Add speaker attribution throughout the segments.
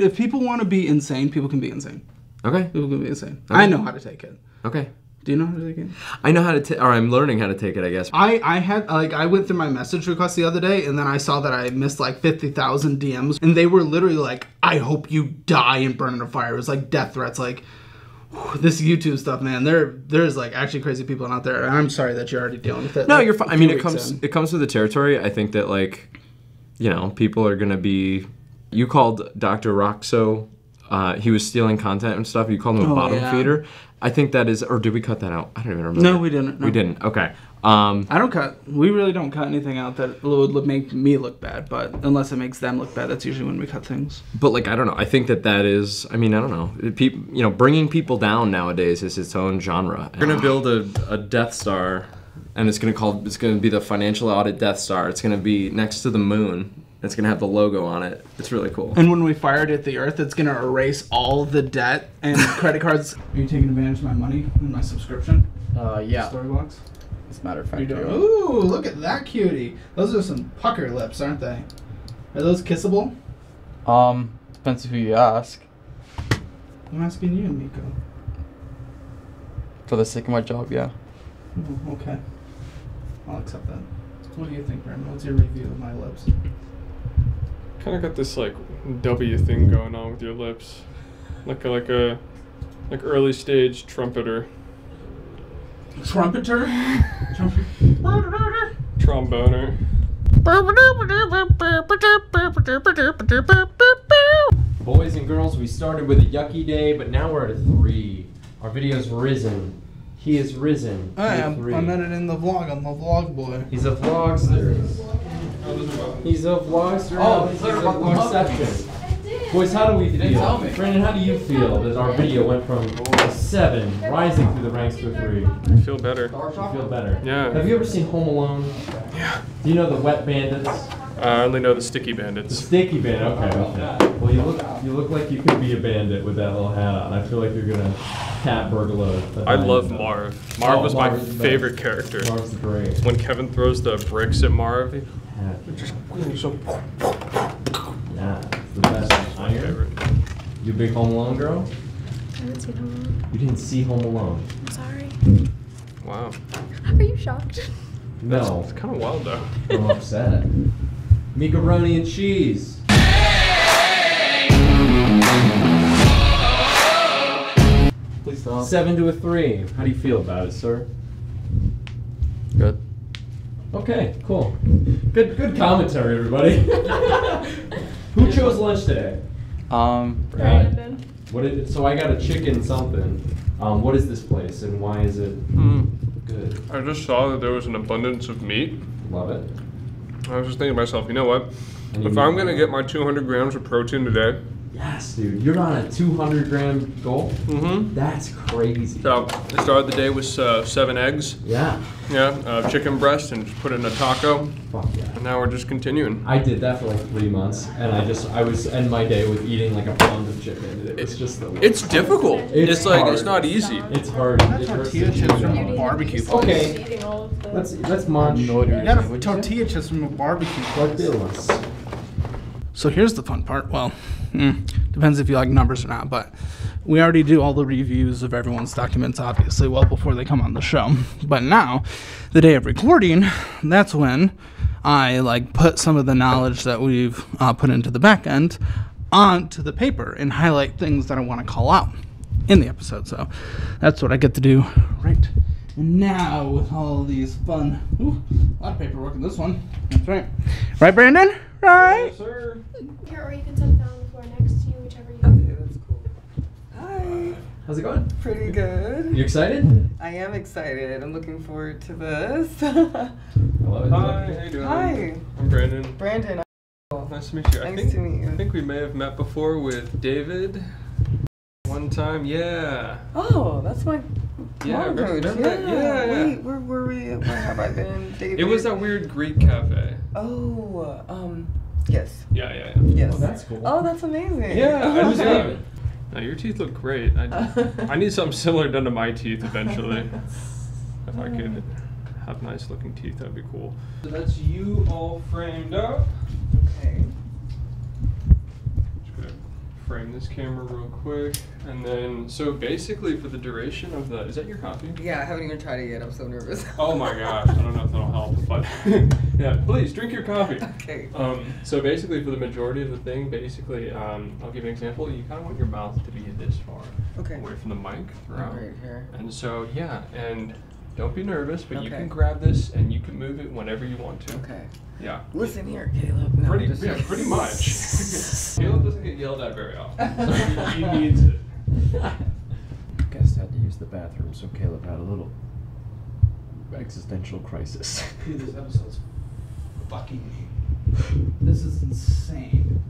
Speaker 1: If people want to be insane, people can be insane.
Speaker 2: Okay.
Speaker 1: People can be insane. I know how to take it.
Speaker 2: Okay.
Speaker 1: Do you know how to take it?
Speaker 2: I know how to, ta- or I'm learning how to take it, I guess.
Speaker 1: I I had like I went through my message request the other day, and then I saw that I missed like fifty thousand DMs, and they were literally like, "I hope you die and burn in a fire." It was like death threats, like. whew, This YouTube stuff, man. There, there's like actually crazy people out there. I'm sorry that you're already dealing with it.
Speaker 2: No,
Speaker 1: like,
Speaker 2: you're fine. I mean, it comes
Speaker 1: in.
Speaker 2: it comes with the territory. I think that like, you know, people are gonna be. You called Dr. Roxo. Uh, he was stealing content and stuff. You called him a
Speaker 1: Oh,
Speaker 2: bottom
Speaker 1: yeah.
Speaker 2: feeder. I think that is, or did we cut that out? I don't even remember.
Speaker 1: No, we didn't. No.
Speaker 2: We didn't. Okay. Um,
Speaker 1: I don't cut. We really don't cut anything out that would make me look bad. But unless it makes them look bad, that's usually when we cut things.
Speaker 2: but like, I don't know. I think that that is. I mean, I don't know. People, you know, bringing people down nowadays is its own genre. We're gonna build a, a Death Star, and it's gonna call. It's gonna be the financial audit Death Star. It's gonna be next to the moon. It's gonna have the logo on it. It's really cool.
Speaker 1: And when we fire it at the Earth, it's gonna erase all the debt and credit cards. Are you taking advantage of my money and my subscription?
Speaker 3: Uh, yeah.
Speaker 1: Storybox.
Speaker 3: As a matter of
Speaker 1: You
Speaker 3: fact,
Speaker 1: doing?
Speaker 3: yeah.
Speaker 1: Ooh, look at that cutie. Those are some pucker lips, aren't they? Are those kissable?
Speaker 3: Um, depends who you ask.
Speaker 1: I'm asking you, Miko.
Speaker 3: For the sake of my job, yeah.
Speaker 1: Oh, okay. I'll accept that. What do you think, Brandon? What's your review of my lips?
Speaker 4: Kind of got this like W thing going on with your lips, like a, like a like early stage trumpeter,
Speaker 1: Trumpeter? Trumpeter?
Speaker 4: tromboner.
Speaker 2: Boys and girls, we started with a yucky day, but now we're at a three. Our video's risen. He is risen.
Speaker 1: I am.
Speaker 2: three.
Speaker 1: I'm editing the vlog. I'm a vlog boy.
Speaker 2: He's a vlogster. He's a vlogster.
Speaker 3: Oh,
Speaker 2: he's
Speaker 3: sorry
Speaker 2: a
Speaker 3: about the
Speaker 2: Boys, how do we feel?
Speaker 3: didn't tell me.
Speaker 2: Brandon, how do you feel that our video went from a seven, rising through the ranks to a three?
Speaker 4: I feel better.
Speaker 2: You feel better?
Speaker 4: Yeah.
Speaker 2: Have you ever seen Home Alone?
Speaker 4: Yeah.
Speaker 2: Do you know the Wet Bandits?
Speaker 4: Uh, I only know the sticky Bandits.
Speaker 2: The
Speaker 4: bandits.
Speaker 2: Sticky Bandit. Okay. okay. Well, you look you look like you could be a bandit with that little hat on. I feel like you're gonna cat burglar.
Speaker 4: I love Marv. Marv
Speaker 2: Oh,
Speaker 4: was my
Speaker 2: Marv is the
Speaker 4: favorite
Speaker 2: best.
Speaker 4: character.
Speaker 2: Marv's great.
Speaker 4: When Kevin throws the bricks at Marv,
Speaker 2: Yeah,
Speaker 4: just
Speaker 2: yeah, it's the best. Iron.
Speaker 4: favorite.
Speaker 2: You a big Home Alone girl?
Speaker 5: I haven't seen Home Alone.
Speaker 2: You didn't see Home Alone.
Speaker 5: I'm sorry.
Speaker 4: Wow.
Speaker 5: Are you shocked?
Speaker 2: No,
Speaker 4: It's kind of wild though.
Speaker 2: I'm upset. Macaroni and cheese.
Speaker 3: Please stop.
Speaker 2: Seven to a three. How do you feel about it, sir?
Speaker 3: Good.
Speaker 2: Okay, cool. Good, good commentary, everybody. Who chose lunch today?
Speaker 3: Um,
Speaker 5: Brandon.
Speaker 2: What is, so I got a chicken something. Um, what is this place and why is it
Speaker 4: Mm.
Speaker 2: good?
Speaker 4: I just saw that there was an abundance of meat.
Speaker 2: Love it.
Speaker 4: I was just thinking to myself, you know what?
Speaker 2: And
Speaker 4: If I'm gonna get my 200 grams of protein today,
Speaker 2: Yes, dude. You're on a 200 gram goal.
Speaker 4: mm-hmm.
Speaker 2: That's crazy.
Speaker 4: So I started the day with uh, seven eggs,
Speaker 2: Yeah.
Speaker 4: yeah, uh, chicken breast, and just put it in a taco.
Speaker 2: Fuck yeah.
Speaker 4: And now we're just continuing.
Speaker 2: I did that for like three months, and I just I was end my day with eating like a pound of chicken. and It was just the
Speaker 4: It's difficult.
Speaker 2: It's
Speaker 4: It's, like it's not easy.
Speaker 2: it's hard.
Speaker 1: Got
Speaker 2: It
Speaker 1: tortilla chips from a barbecue place.
Speaker 2: Okay.
Speaker 5: Eating all of the.
Speaker 2: Let's let's munch.
Speaker 3: No.
Speaker 1: You got a
Speaker 3: What'd you say?
Speaker 1: tortilla chips from a barbecue place.
Speaker 2: Tortillas.
Speaker 1: So here's the fun part. Well, mm, depends if you like numbers or not, but we already do all the reviews of everyone's documents, obviously, well before they come on the show. But now, the day of recording, that's when I like put some of the knowledge that we've uh, put into the back end onto the paper and highlight things that I want to call out in the episode. So that's what I get to do right now with all these fun. Ooh, a lot of paperwork in this one. That's right. Right, Brandon? Right?
Speaker 4: Yes, sir.
Speaker 5: Here, or you can set it down
Speaker 2: How's it going?
Speaker 6: pretty good.
Speaker 2: You excited?
Speaker 6: I am excited. I'm looking forward to this.
Speaker 2: I love it.
Speaker 4: Hi, how you doing?
Speaker 6: Hi,
Speaker 4: I'm Brandon.
Speaker 6: Brandon.
Speaker 4: Nice to meet you. I
Speaker 6: Nice
Speaker 4: think,
Speaker 6: to meet you.
Speaker 4: I think we may have met before with David. One time, yeah.
Speaker 6: Oh, that's my
Speaker 4: Yeah,
Speaker 6: mom
Speaker 4: remember-
Speaker 6: coach.
Speaker 4: remember
Speaker 6: yeah.
Speaker 4: that? Yeah, yeah.
Speaker 6: Wait, where were we? Where have I been? David.
Speaker 4: It was that weird Greek cafe.
Speaker 6: Oh, um, yes,
Speaker 4: Yeah, yeah, yeah.
Speaker 6: yes.
Speaker 2: Oh, that's cool.
Speaker 6: Oh, that's amazing.
Speaker 4: Yeah, I
Speaker 2: Who's
Speaker 4: was
Speaker 2: David?
Speaker 4: David. No, your teeth look great. I, I need something similar done to my teeth eventually. if I could have nice looking teeth, that'd be cool. So that's you all framed up.
Speaker 6: Okay.
Speaker 4: Frame this camera real quick, and then so basically for the duration of the is that your coffee?
Speaker 6: Yeah, I haven't even tried it yet. I'm so nervous.
Speaker 4: Oh my gosh, I don't know if that'll help, but yeah, please drink your coffee.
Speaker 6: Okay.
Speaker 4: Um, so basically, for the majority of the thing, basically, um, I'll give you an example. You kind of want your mouth to be this far
Speaker 6: Okay.
Speaker 4: away from the mic.
Speaker 6: Right here.
Speaker 4: And so yeah, and don't be nervous, but you
Speaker 6: Okay.
Speaker 4: can grab this and you can move it whenever you want to.
Speaker 6: Okay.
Speaker 4: Yeah.
Speaker 6: Listen here, Caleb. No,
Speaker 4: Pretty,
Speaker 6: just-
Speaker 4: yeah, pretty much. Caleb doesn't get yelled at very often, so he, he needs it.
Speaker 2: Guest had to use the bathroom, so Caleb had a little existential crisis.
Speaker 1: Dude, this episode's fucking me. This is insane.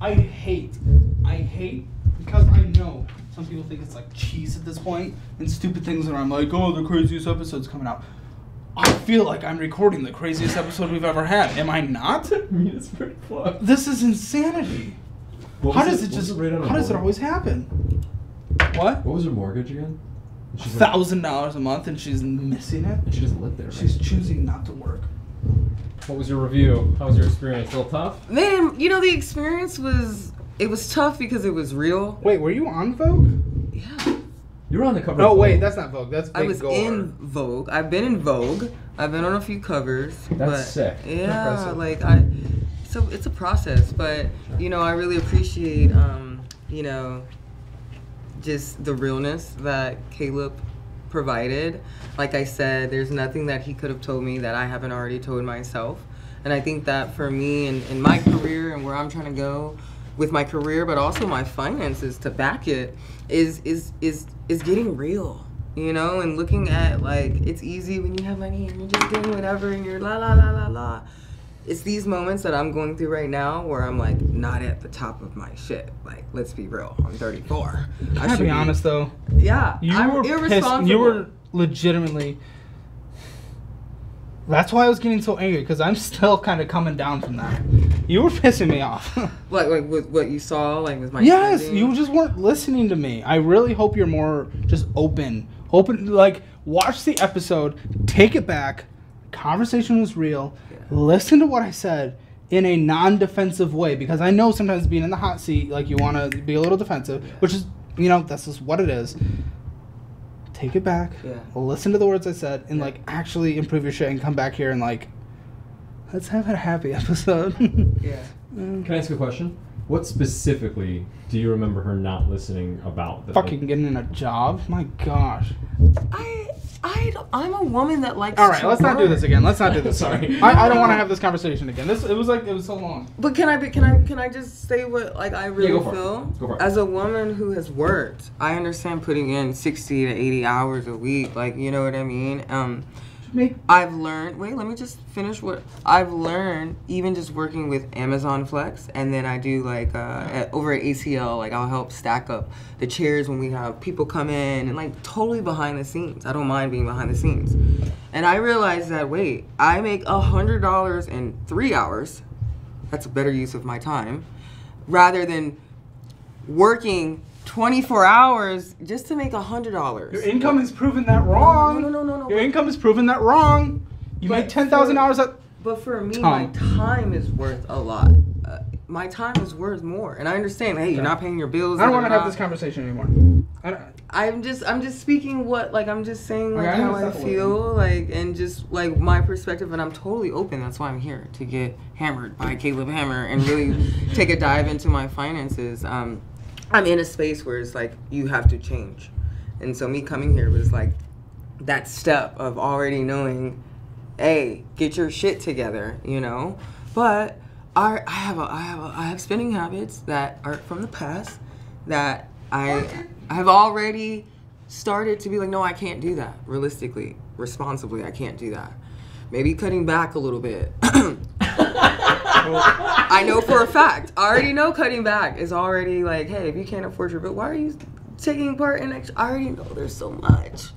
Speaker 1: I hate, I hate because I know some people think it's like cheese at this point and stupid things that I'm like, oh, the craziest episode's coming out. I feel like I'm recording the craziest episode we've ever had. Am I not?
Speaker 2: I mean, it's pretty close.
Speaker 1: This is insanity.
Speaker 2: What
Speaker 1: How does
Speaker 2: it-
Speaker 1: it just?
Speaker 2: the rate
Speaker 1: How
Speaker 2: her
Speaker 1: does it always happen? What?
Speaker 2: What was her mortgage again? She's
Speaker 1: Thousand dollars a month and she's missing it.
Speaker 2: And she doesn't live there. Right?
Speaker 1: She's choosing not to work.
Speaker 7: What was your review? How was your experience? A little tough?
Speaker 6: Man, you know the experience was it was tough because it was real.
Speaker 1: Wait, were you on Vogue?
Speaker 6: Yeah.
Speaker 2: you were on the cover.
Speaker 1: Oh
Speaker 2: of
Speaker 1: wait, that's not Vogue. That's Big
Speaker 6: I was
Speaker 1: Gore.
Speaker 6: in Vogue. I've been in Vogue. I've been on a few covers.
Speaker 2: That's
Speaker 6: but
Speaker 2: sick.
Speaker 6: Yeah,
Speaker 1: Impressive.
Speaker 6: like I. So it's a process, but you know I really appreciate um, you know just the realness that Caleb provided. Like I said, there's nothing that he could have told me that I haven't already told myself. And I think that for me and in my career and where I'm trying to go with my career, but also my finances to back it, is is is is getting real. You know, and looking at like it's easy when you have money and you're just doing whatever and you're la la la la la. It's these moments that I'm going through right now where I'm like not at the top of my shit. Like, let's be real. I'm 34.
Speaker 1: Can I
Speaker 6: should
Speaker 1: be honest though?
Speaker 6: Yeah,
Speaker 1: You
Speaker 6: I'm
Speaker 1: were pissed.
Speaker 6: irresponsible.
Speaker 1: You were legitimately. That's why I was getting so angry because I'm still kind of coming down from that. You were pissing me off.
Speaker 6: like like with what you saw like with my
Speaker 1: yes,
Speaker 6: spending.
Speaker 1: you just weren't listening to me. I really hope you're more just open. Open, like watch the episode, take it back. Conversation was real. Listen to what I said in a non-defensive way because I know sometimes being in the hot seat, like you want to be a little defensive, which is, you know, that's just what it is. Take it back.
Speaker 6: Yeah.
Speaker 1: Listen to the words I said and like actually improve your shit and come back here and like, let's have a happy episode.
Speaker 6: yeah.
Speaker 7: Can I ask a question? What specifically do you remember her not listening about? that-
Speaker 1: Fucking getting in a job. My gosh.
Speaker 6: I I don't, I'm a woman that likes.
Speaker 1: All right,
Speaker 6: to
Speaker 1: let's not do this again. Let's not do this.
Speaker 7: Sorry.
Speaker 1: I, I don't want to have this conversation again. This it was like it was so long.
Speaker 6: But can I be? Can I? Can I just say what like I really
Speaker 7: go for it.
Speaker 6: feel?
Speaker 7: Go for it.
Speaker 6: As a woman who has worked, I understand putting in sixty to eighty hours a week. Like you know what I mean. Um,
Speaker 1: Make
Speaker 6: I've learned. Wait, let me just finish what I've learned. Even just working with Amazon Flex, and then I do like uh, at, over at ACL. Like I'll help stack up the chairs when we have people come in, and like totally behind the scenes. I don't mind being behind the scenes. And I realized that wait, I make a hundred dollars in three hours. That's a better use of my time, rather than working 24 hours just to make a hundred dollars.
Speaker 1: your income is proven that wrong.
Speaker 6: No, no, no, no, no.
Speaker 1: Your income is proven that wrong. You make ten thousand
Speaker 6: for-
Speaker 1: dollars at.
Speaker 6: But for me,
Speaker 1: Tom.
Speaker 6: my time is worth a lot. Uh, my time is worth more, and I understand. Hey, you're not paying your bills.
Speaker 1: I don't want to have this conversation anymore. I don't,
Speaker 6: I'm just, I'm just speaking what, like, I'm just saying like
Speaker 1: Okay,
Speaker 6: how I feel, like, and just like my perspective, and I'm totally open. That's why I'm here to get hammered by Caleb Hammer and really take a dive into my finances. Um, I'm in a space where it's like you have to change, and so me coming here was like that step of already knowing, hey, get your shit together, you know. But I, I have a, I have a, I have spending habits that are from the past that I, I have already started to be like, no, I can't do that. Realistically, responsibly, I can't do that. Maybe cutting back a little bit. I know for a fact. I already know cutting back is already like, hey, if you can't afford your bill, why are you taking part in extra? I already know there's so much.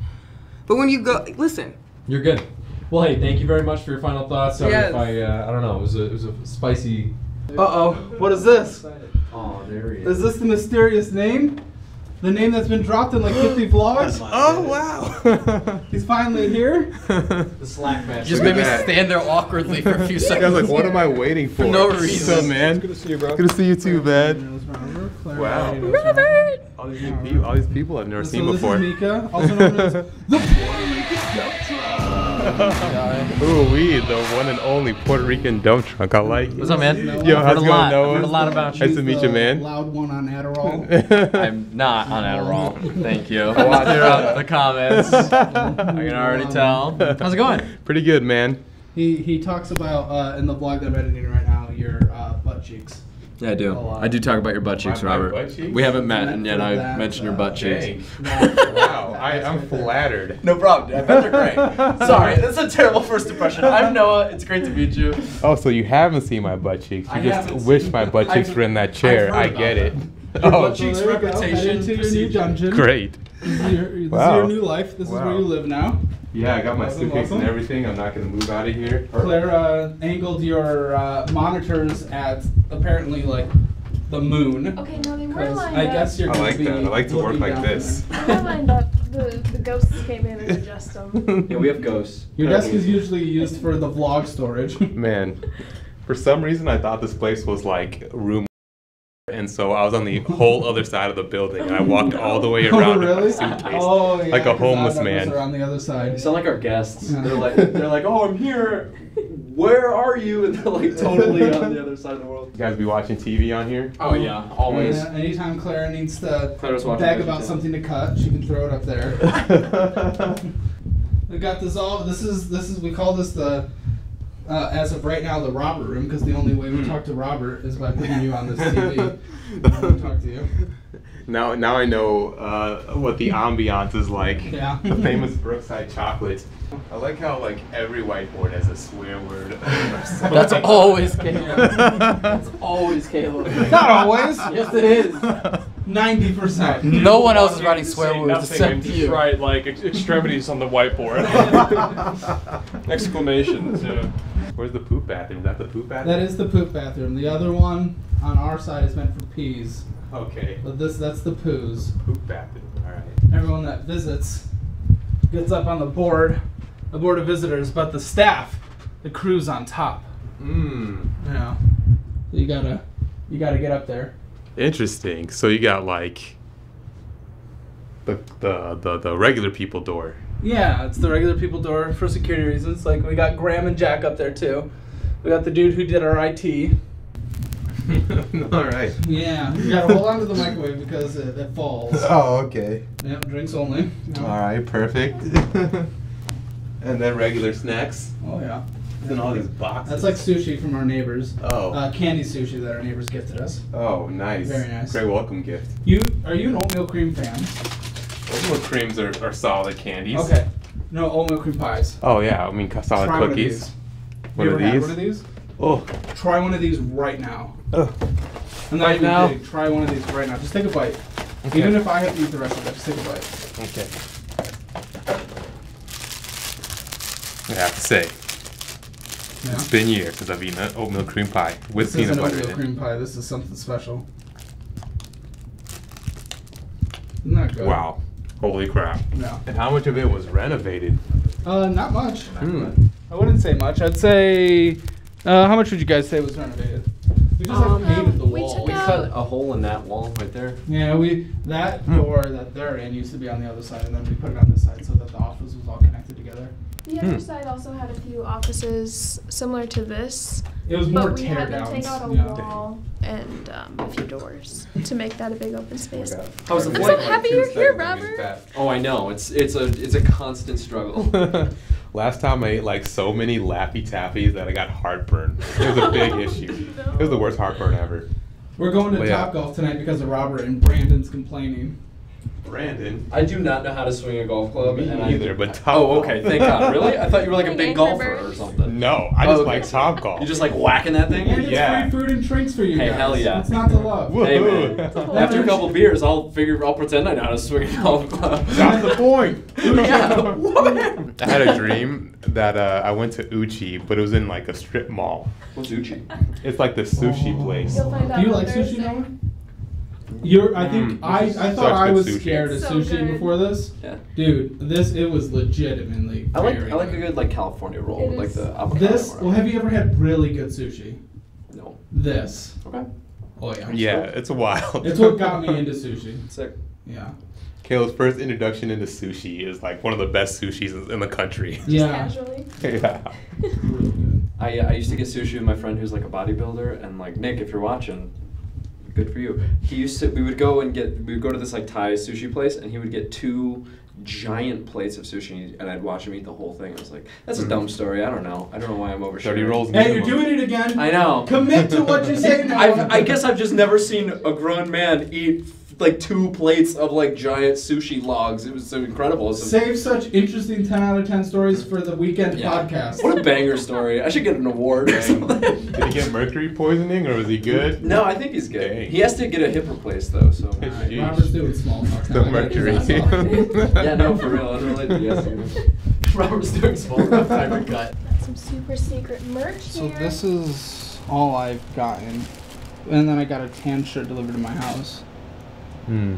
Speaker 6: But when you go, listen,
Speaker 7: You're good. Well, hey, thank you very much for your final thoughts. Sorry
Speaker 6: Yes.
Speaker 7: if I, uh, I don't know, it was a, it was a spicy.
Speaker 1: Uh oh. What is this?
Speaker 2: Oh, there he
Speaker 1: Is Is this the mysterious name? The name that's been dropped in like 50 vlogs?
Speaker 6: oh wow.
Speaker 1: He's finally here.
Speaker 2: The slack match.
Speaker 3: Just made me stand there awkwardly for a few seconds.
Speaker 8: I was
Speaker 3: seconds.
Speaker 8: like, what am I waiting for?
Speaker 3: no reason.
Speaker 8: What's up, man?
Speaker 4: Good to see you, bro.
Speaker 8: Good to see you too, man.
Speaker 1: Claire
Speaker 8: Wow.
Speaker 1: already knows her.
Speaker 5: Robert!
Speaker 8: All these, people, all these people I've never
Speaker 1: So
Speaker 8: seen
Speaker 1: this
Speaker 8: before.
Speaker 1: is Mika, also known as the
Speaker 8: Ooh, we the one and only Puerto Rican dump truck. I like it.
Speaker 3: What's up, man?
Speaker 8: Yo,
Speaker 3: I've
Speaker 8: how's
Speaker 3: heard
Speaker 8: it
Speaker 3: a
Speaker 8: going,
Speaker 3: lot. I've heard a lot about you.
Speaker 8: Nice to meet you, man.
Speaker 1: Loud one on Adderall.
Speaker 3: I'm not on Adderall. Thank you.
Speaker 8: Watch
Speaker 3: Watch
Speaker 8: it.
Speaker 3: out the comments. I can already tell. How's it going?
Speaker 8: Pretty good, man.
Speaker 1: he he talks about uh, in the vlog that I'm editing right now your uh, butt cheeks.
Speaker 2: Yeah, I do.
Speaker 1: Oh,
Speaker 2: I do talk about your butt cheeks,
Speaker 8: My- my
Speaker 2: Robert.
Speaker 8: butt cheeks?
Speaker 2: We haven't met, and yet I mentioned your butt cheeks.
Speaker 8: wow, I, I'm flattered.
Speaker 2: No problem. I bet they're great. Sorry, that's a terrible first impression. I'm Noah. It's great to meet you.
Speaker 8: Oh, so you haven't seen my butt cheeks? You
Speaker 2: I
Speaker 8: just
Speaker 2: haven't
Speaker 8: wish
Speaker 2: seen-
Speaker 8: my butt cheeks
Speaker 2: I've-
Speaker 8: were in that
Speaker 2: I've
Speaker 8: chair.
Speaker 2: heard
Speaker 8: I
Speaker 2: about
Speaker 8: get it.
Speaker 2: Your
Speaker 8: Oh,
Speaker 2: butt cheeks
Speaker 1: So there you go.
Speaker 2: reputation
Speaker 1: Head into your new
Speaker 2: precedes
Speaker 1: dungeon.
Speaker 8: great.
Speaker 1: This is your, this
Speaker 8: Wow.
Speaker 1: is your new life. This is
Speaker 8: Wow.
Speaker 1: where you live now.
Speaker 8: Yeah, I got my
Speaker 1: Welcome,
Speaker 8: suitcase and everything. I'm not gonna move out of here.
Speaker 1: Claire uh, angled your uh, monitors at apparently like the moon.
Speaker 5: Okay, no, they were
Speaker 1: 'cause
Speaker 5: lined
Speaker 1: I
Speaker 5: up.
Speaker 1: guess you're
Speaker 8: I like
Speaker 1: be
Speaker 8: that. I like to work like this.
Speaker 5: They were lined up. The, the ghosts came in and adjusted them.
Speaker 2: Yeah, we have ghosts.
Speaker 1: Your desk is usually used for the vlog storage.
Speaker 8: Man, for some reason I thought this place was like room, and so I was on the whole other side of the building, and I walked all the way
Speaker 1: oh,
Speaker 8: around
Speaker 1: really?
Speaker 8: in my suitcase.
Speaker 1: Oh, yeah,
Speaker 8: Like a homeless
Speaker 1: odd numbers
Speaker 8: man.
Speaker 1: Are on the other side.
Speaker 2: You
Speaker 1: side.
Speaker 2: sound like our guests.
Speaker 1: Yeah.
Speaker 2: They're like, they're like, oh, I'm here. Where are you? And they're like totally on the other side of the world.
Speaker 8: You guys be watching TV on here?
Speaker 2: Oh yeah, always.
Speaker 1: Yeah, anytime Claire needs to
Speaker 2: Claire's watching
Speaker 1: beg about
Speaker 2: too.
Speaker 1: something to cut, she can throw it up there. We got this all. This is this is we call this the. Uh, as of right now, the Robert room, because the only way we
Speaker 2: Hmm.
Speaker 1: talk to Robert is by putting you on this TV. when we talk to you.
Speaker 8: Now, now I know uh, what the ambiance is like.
Speaker 1: Yeah.
Speaker 8: The famous Brookside chocolate. I like how like every whiteboard has a swear word.
Speaker 3: That's always Caleb. That's always Caleb.
Speaker 1: Not always.
Speaker 3: Yes, it is.
Speaker 1: Ninety percent.
Speaker 3: No one else is writing swear words
Speaker 4: nothing
Speaker 3: except
Speaker 4: and just
Speaker 3: you.
Speaker 4: write like ex- extremities on the whiteboard. Exclamations. Yeah.
Speaker 8: Where's the poop bathroom? Is that the poop bathroom?
Speaker 1: That is the poop bathroom. The other one on our side is meant for peas,
Speaker 8: Okay.
Speaker 1: but this that's the poos.
Speaker 8: Poop bathroom. All right.
Speaker 1: Everyone that visits gets up on the board, the board of visitors, but the staff, the crew's on top.
Speaker 8: Mmm.
Speaker 1: Yeah. You gotta, you gotta get up there.
Speaker 8: Interesting. So you got like the the the, the regular people door.
Speaker 1: Yeah, it's the regular people door for security reasons. Like we got Graham and Jack up there too. We got the dude who did our IT.
Speaker 8: All right.
Speaker 1: Yeah, you gotta hold on to the microwave because it, it falls.
Speaker 8: Oh, okay.
Speaker 1: Yep, drinks only.
Speaker 8: All right, perfect. and then regular snacks.
Speaker 1: Oh yeah.
Speaker 8: And all these boxes.
Speaker 1: That's like sushi from our neighbors.
Speaker 8: Oh.
Speaker 1: Uh, candy sushi that our neighbors gifted us.
Speaker 8: oh, nice.
Speaker 1: Very nice.
Speaker 8: Great welcome gift.
Speaker 1: You are you an oatmeal cream fan?
Speaker 8: Oatmeal creams are, are solid candies.
Speaker 1: Okay. No oatmeal cream pies.
Speaker 8: Oh yeah, I mean solid
Speaker 1: Try one of
Speaker 8: cookies.
Speaker 1: these.
Speaker 8: One
Speaker 1: You
Speaker 8: of these.
Speaker 1: One of these?
Speaker 8: Oh.
Speaker 1: Try one of these right now.
Speaker 8: Ugh.
Speaker 1: I'm not
Speaker 3: Right
Speaker 1: even
Speaker 3: now?
Speaker 1: kidding. Try one of these right now. Just take a bite.
Speaker 8: Okay.
Speaker 1: Even if I have to eat the rest of it, just take a bite.
Speaker 8: Okay. I have to say,
Speaker 1: Yeah.
Speaker 8: it's been years since I've eaten an oatmeal cream pie with
Speaker 1: This
Speaker 8: peanut
Speaker 1: isn't
Speaker 8: butter
Speaker 1: oatmeal
Speaker 8: in
Speaker 1: cream pie. This is something special. Isn't that good?
Speaker 8: Wow. Holy crap.
Speaker 1: No.
Speaker 8: And how much of it was renovated?
Speaker 1: Uh, not much.
Speaker 8: Hmm.
Speaker 1: I wouldn't say much. I'd say. Uh, how much would you guys say was renovated? We just
Speaker 2: Um,
Speaker 1: like painted the
Speaker 5: we
Speaker 1: wall.
Speaker 5: took
Speaker 2: We cut a hole in that wall right there.
Speaker 1: Yeah, we that
Speaker 8: Hmm.
Speaker 1: door that they're in used to be on the other side, and then we put it on this side so that the office was all connected together.
Speaker 5: The other
Speaker 8: Hmm.
Speaker 5: side also had a few offices similar to this,
Speaker 1: It was more
Speaker 5: but we had to
Speaker 1: downs.
Speaker 5: take out a
Speaker 1: yeah.
Speaker 5: wall and um, a few doors to make that a big open space.
Speaker 2: How was
Speaker 5: I'm so happy you're here, Robert.
Speaker 2: Oh, I know. It's it's a it's a constant struggle.
Speaker 8: Last time I ate like so many Laffy Taffies that I got heartburn. It was a big issue. It was the worst heartburn ever.
Speaker 1: We're going to Top Golf tonight because of Robert and Brandon's complaining.
Speaker 8: Brandon.
Speaker 2: I do not know how to swing a golf club.
Speaker 8: Me
Speaker 2: and I-
Speaker 8: either, but top
Speaker 2: Oh, okay. Thank God. Really? I thought you were like a big golfer or something.
Speaker 8: No, I
Speaker 2: Oh,
Speaker 8: just
Speaker 2: okay.
Speaker 8: like top golf.
Speaker 2: You just like whacking that thing?
Speaker 1: And it's
Speaker 8: Yeah.
Speaker 1: free food and drinks for you
Speaker 2: Hey,
Speaker 1: guys.
Speaker 2: hell yeah.
Speaker 1: It's not to love.
Speaker 2: Hey man. After a couple beers, I'll figure. I'll pretend I know how to swing a golf club.
Speaker 8: That's the point.
Speaker 2: yeah. What?
Speaker 8: I had a dream that uh, I went to Uchi, but it was in like a strip mall.
Speaker 2: What's Uchi?
Speaker 8: It's like the sushi place.
Speaker 5: You'll find out
Speaker 1: Do you like sushi, Noah? You're. I think
Speaker 8: Mm.
Speaker 1: I. I thought I was
Speaker 8: sushi.
Speaker 1: scared of
Speaker 5: So
Speaker 1: sushi
Speaker 5: good.
Speaker 1: before this.
Speaker 2: Yeah.
Speaker 1: Dude, this it was legitimately.
Speaker 2: I like
Speaker 1: very
Speaker 2: I like a good like California roll
Speaker 5: It
Speaker 2: with like the avocado.
Speaker 1: This.
Speaker 2: or
Speaker 1: Well, have you ever had really good sushi?
Speaker 2: No.
Speaker 1: This.
Speaker 2: Okay.
Speaker 1: Oh yeah.
Speaker 8: Yeah, it's a wild.
Speaker 1: It's what got me into sushi.
Speaker 2: Sick.
Speaker 1: Yeah.
Speaker 8: Caleb's first introduction into sushi is like one of the best sushis in the country.
Speaker 1: Yeah.
Speaker 5: Casually.
Speaker 8: yeah.
Speaker 2: I, uh, I used to get sushi with my friend who's like a bodybuilder, and like Nick, if you're watching, good for you. He used to. We would go and get. We would go to this like Thai sushi place, and he would get two giant plates of sushi, and I'd watch him eat the whole thing. I was like, that's a hmm. dumb story. I don't know. I don't know why I'm over.
Speaker 8: Dirty rolls.
Speaker 1: Hey, you're
Speaker 8: minimum.
Speaker 1: doing it again.
Speaker 2: I know.
Speaker 1: Commit to what you say now.
Speaker 2: I've, I guess I've just never seen a grown man eat like two plates of like giant sushi logs. It was so incredible. It's a-
Speaker 1: Save such interesting 10 out of 10 stories for the weekend
Speaker 2: Yeah.
Speaker 1: podcast.
Speaker 2: What a banger story! I should get an award. or something.
Speaker 8: Did he get mercury poisoning or was he good?
Speaker 2: no, I think he's good.
Speaker 8: Dang.
Speaker 2: He has to get a hip replaced though. So
Speaker 8: Jeez.
Speaker 1: Robert's doing small talk.
Speaker 8: The
Speaker 1: now.
Speaker 8: mercury.
Speaker 2: yeah, no, for real, unrelated. Yes. Robert's doing small enough fiber cut.
Speaker 5: Some super secret merch
Speaker 1: So
Speaker 5: here.
Speaker 1: this is all I've gotten. And then I got a tan shirt delivered to my house.
Speaker 8: Hmm.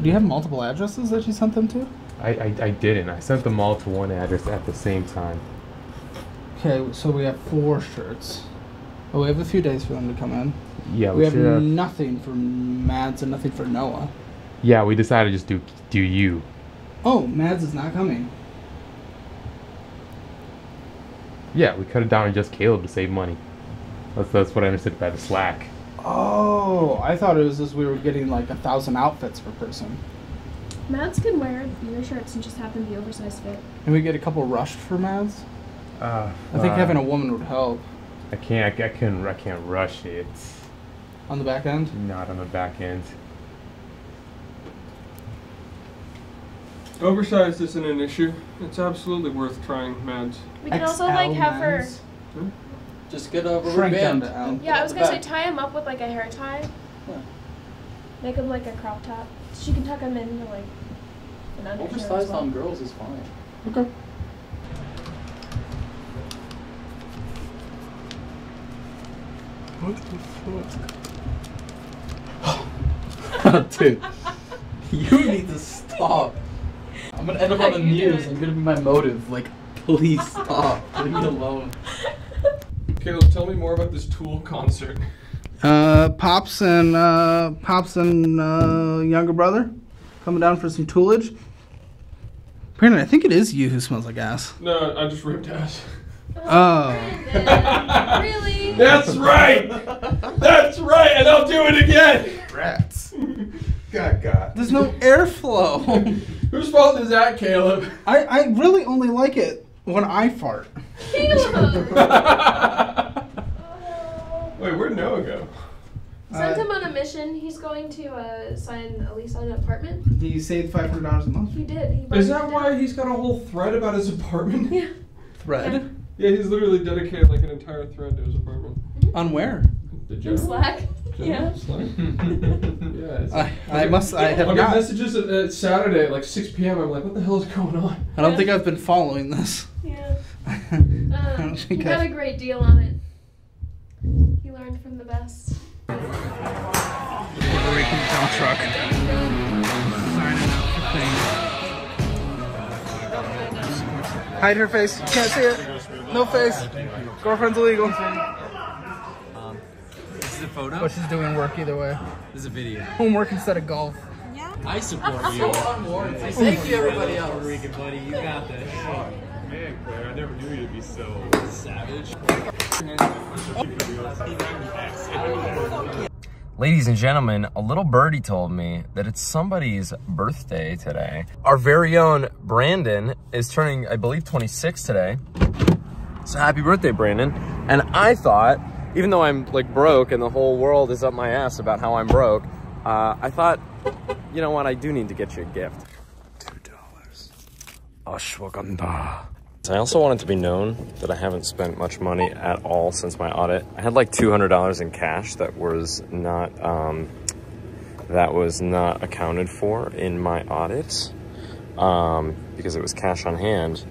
Speaker 1: Do you have multiple addresses that you sent them to?
Speaker 8: I, I, I didn't. I sent them all to one address at the same time.
Speaker 1: Okay, so we have four shirts. Oh, we have a few days for them to come in.
Speaker 8: Yeah,
Speaker 1: We have
Speaker 8: should have-
Speaker 1: nothing for Mads and nothing for Noah.
Speaker 8: Yeah, we decided to just do do you.
Speaker 1: Oh, Mads is not coming.
Speaker 8: Yeah, we cut it down to just Caleb to save money. That's that's what I understood by the slack.
Speaker 1: Oh, I thought it was just we were getting like a thousand outfits per person.
Speaker 5: Mads can wear your shirts and just have them be oversized fit.
Speaker 1: Can we get a couple rushed for Mads?
Speaker 8: Uh,
Speaker 1: I think having a woman would help
Speaker 8: I can't. I, I couldn't. I can't rush it.
Speaker 1: on the back end.
Speaker 8: Not on the back end.
Speaker 4: Oversized isn't an issue. It's absolutely worth trying, Mads.
Speaker 5: We can also like
Speaker 1: XL
Speaker 5: have her.
Speaker 1: Mads.
Speaker 3: Just get a rubber
Speaker 1: Shrink down
Speaker 3: band.
Speaker 1: to L.
Speaker 5: Yeah, I was gonna say tie him up with like a hair tie.
Speaker 3: Yeah.
Speaker 5: Make him like a crop top. She can tuck him into like an undershirt
Speaker 3: Oversized
Speaker 5: well.
Speaker 3: on girls is fine.
Speaker 1: Okay. What the fuck?
Speaker 3: Dude, you need to stop. I'm gonna end up on the news.
Speaker 5: doing?
Speaker 3: I'm gonna be my motive. Like, please stop. Leave me alone.
Speaker 4: Caleb, tell me more about this Tool concert.
Speaker 1: Uh, pops and uh, pops and uh, younger brother coming down for some toolage. Brandon, I think it is you who smells like ass.
Speaker 4: No, I just ripped ass.
Speaker 1: Oh.
Speaker 5: Brandon, really?
Speaker 4: That's right! That's right, and I'll do it again!
Speaker 1: Rats.
Speaker 8: God, God.
Speaker 1: There's no airflow.
Speaker 4: Whose fault is that, Caleb?
Speaker 1: I, I really only like it when I fart.
Speaker 4: Wait, where'd Noah go?
Speaker 5: Sent
Speaker 1: Uh,
Speaker 5: him on a mission. He's going to uh, sign a lease on an apartment.
Speaker 1: Do you save five hundred dollars a month?
Speaker 5: He did. He
Speaker 4: Is that why
Speaker 5: down.
Speaker 4: he's got a whole thread about his apartment?
Speaker 5: Yeah.
Speaker 1: Thread?
Speaker 4: Yeah, he's literally dedicated like an entire thread to his apartment.
Speaker 1: On where?
Speaker 4: The
Speaker 5: In
Speaker 4: general.
Speaker 5: Slack.
Speaker 4: general
Speaker 5: Yeah.
Speaker 4: Slack. yeah. it's-
Speaker 1: I, I must. I have
Speaker 4: I'll get
Speaker 1: not.
Speaker 4: messages at, at Saturday at like 6 p.m. I'm like, what the hell is going on?
Speaker 1: I don't think I've been following this.
Speaker 5: Yeah.
Speaker 1: I
Speaker 5: Um, he got a
Speaker 1: I've-
Speaker 5: great deal on it. He learned from the best.
Speaker 1: Puerto Rican dump truck. Signing out for things. Hide her face. Can't see it. No face. Girlfriend's illegal.
Speaker 3: This is a photo.
Speaker 1: But she's doing work either way.
Speaker 3: This is a video.
Speaker 1: Homework instead of golf. Yeah.
Speaker 3: I support you. Thank you, everybody else. Puerto Rican buddy, you got this.
Speaker 8: Man, Claire, I never knew you to be so.
Speaker 3: Savage.
Speaker 2: Ladies and gentlemen, a little birdie told me that it's somebody's birthday today. Our very own Brandon is turning, I believe, 26 today. So happy birthday, Brandon. And I thought, even though I'm like broke and the whole world is up my ass about how I'm broke, uh, I thought, you know what, I do need to get you a gift. Two dollars. Ashwagandha. I also want it to be known that I haven't spent much money at all since my audit. I had like $200 in cash that was not um, that was not accounted for in my audit um, because it was cash on hand.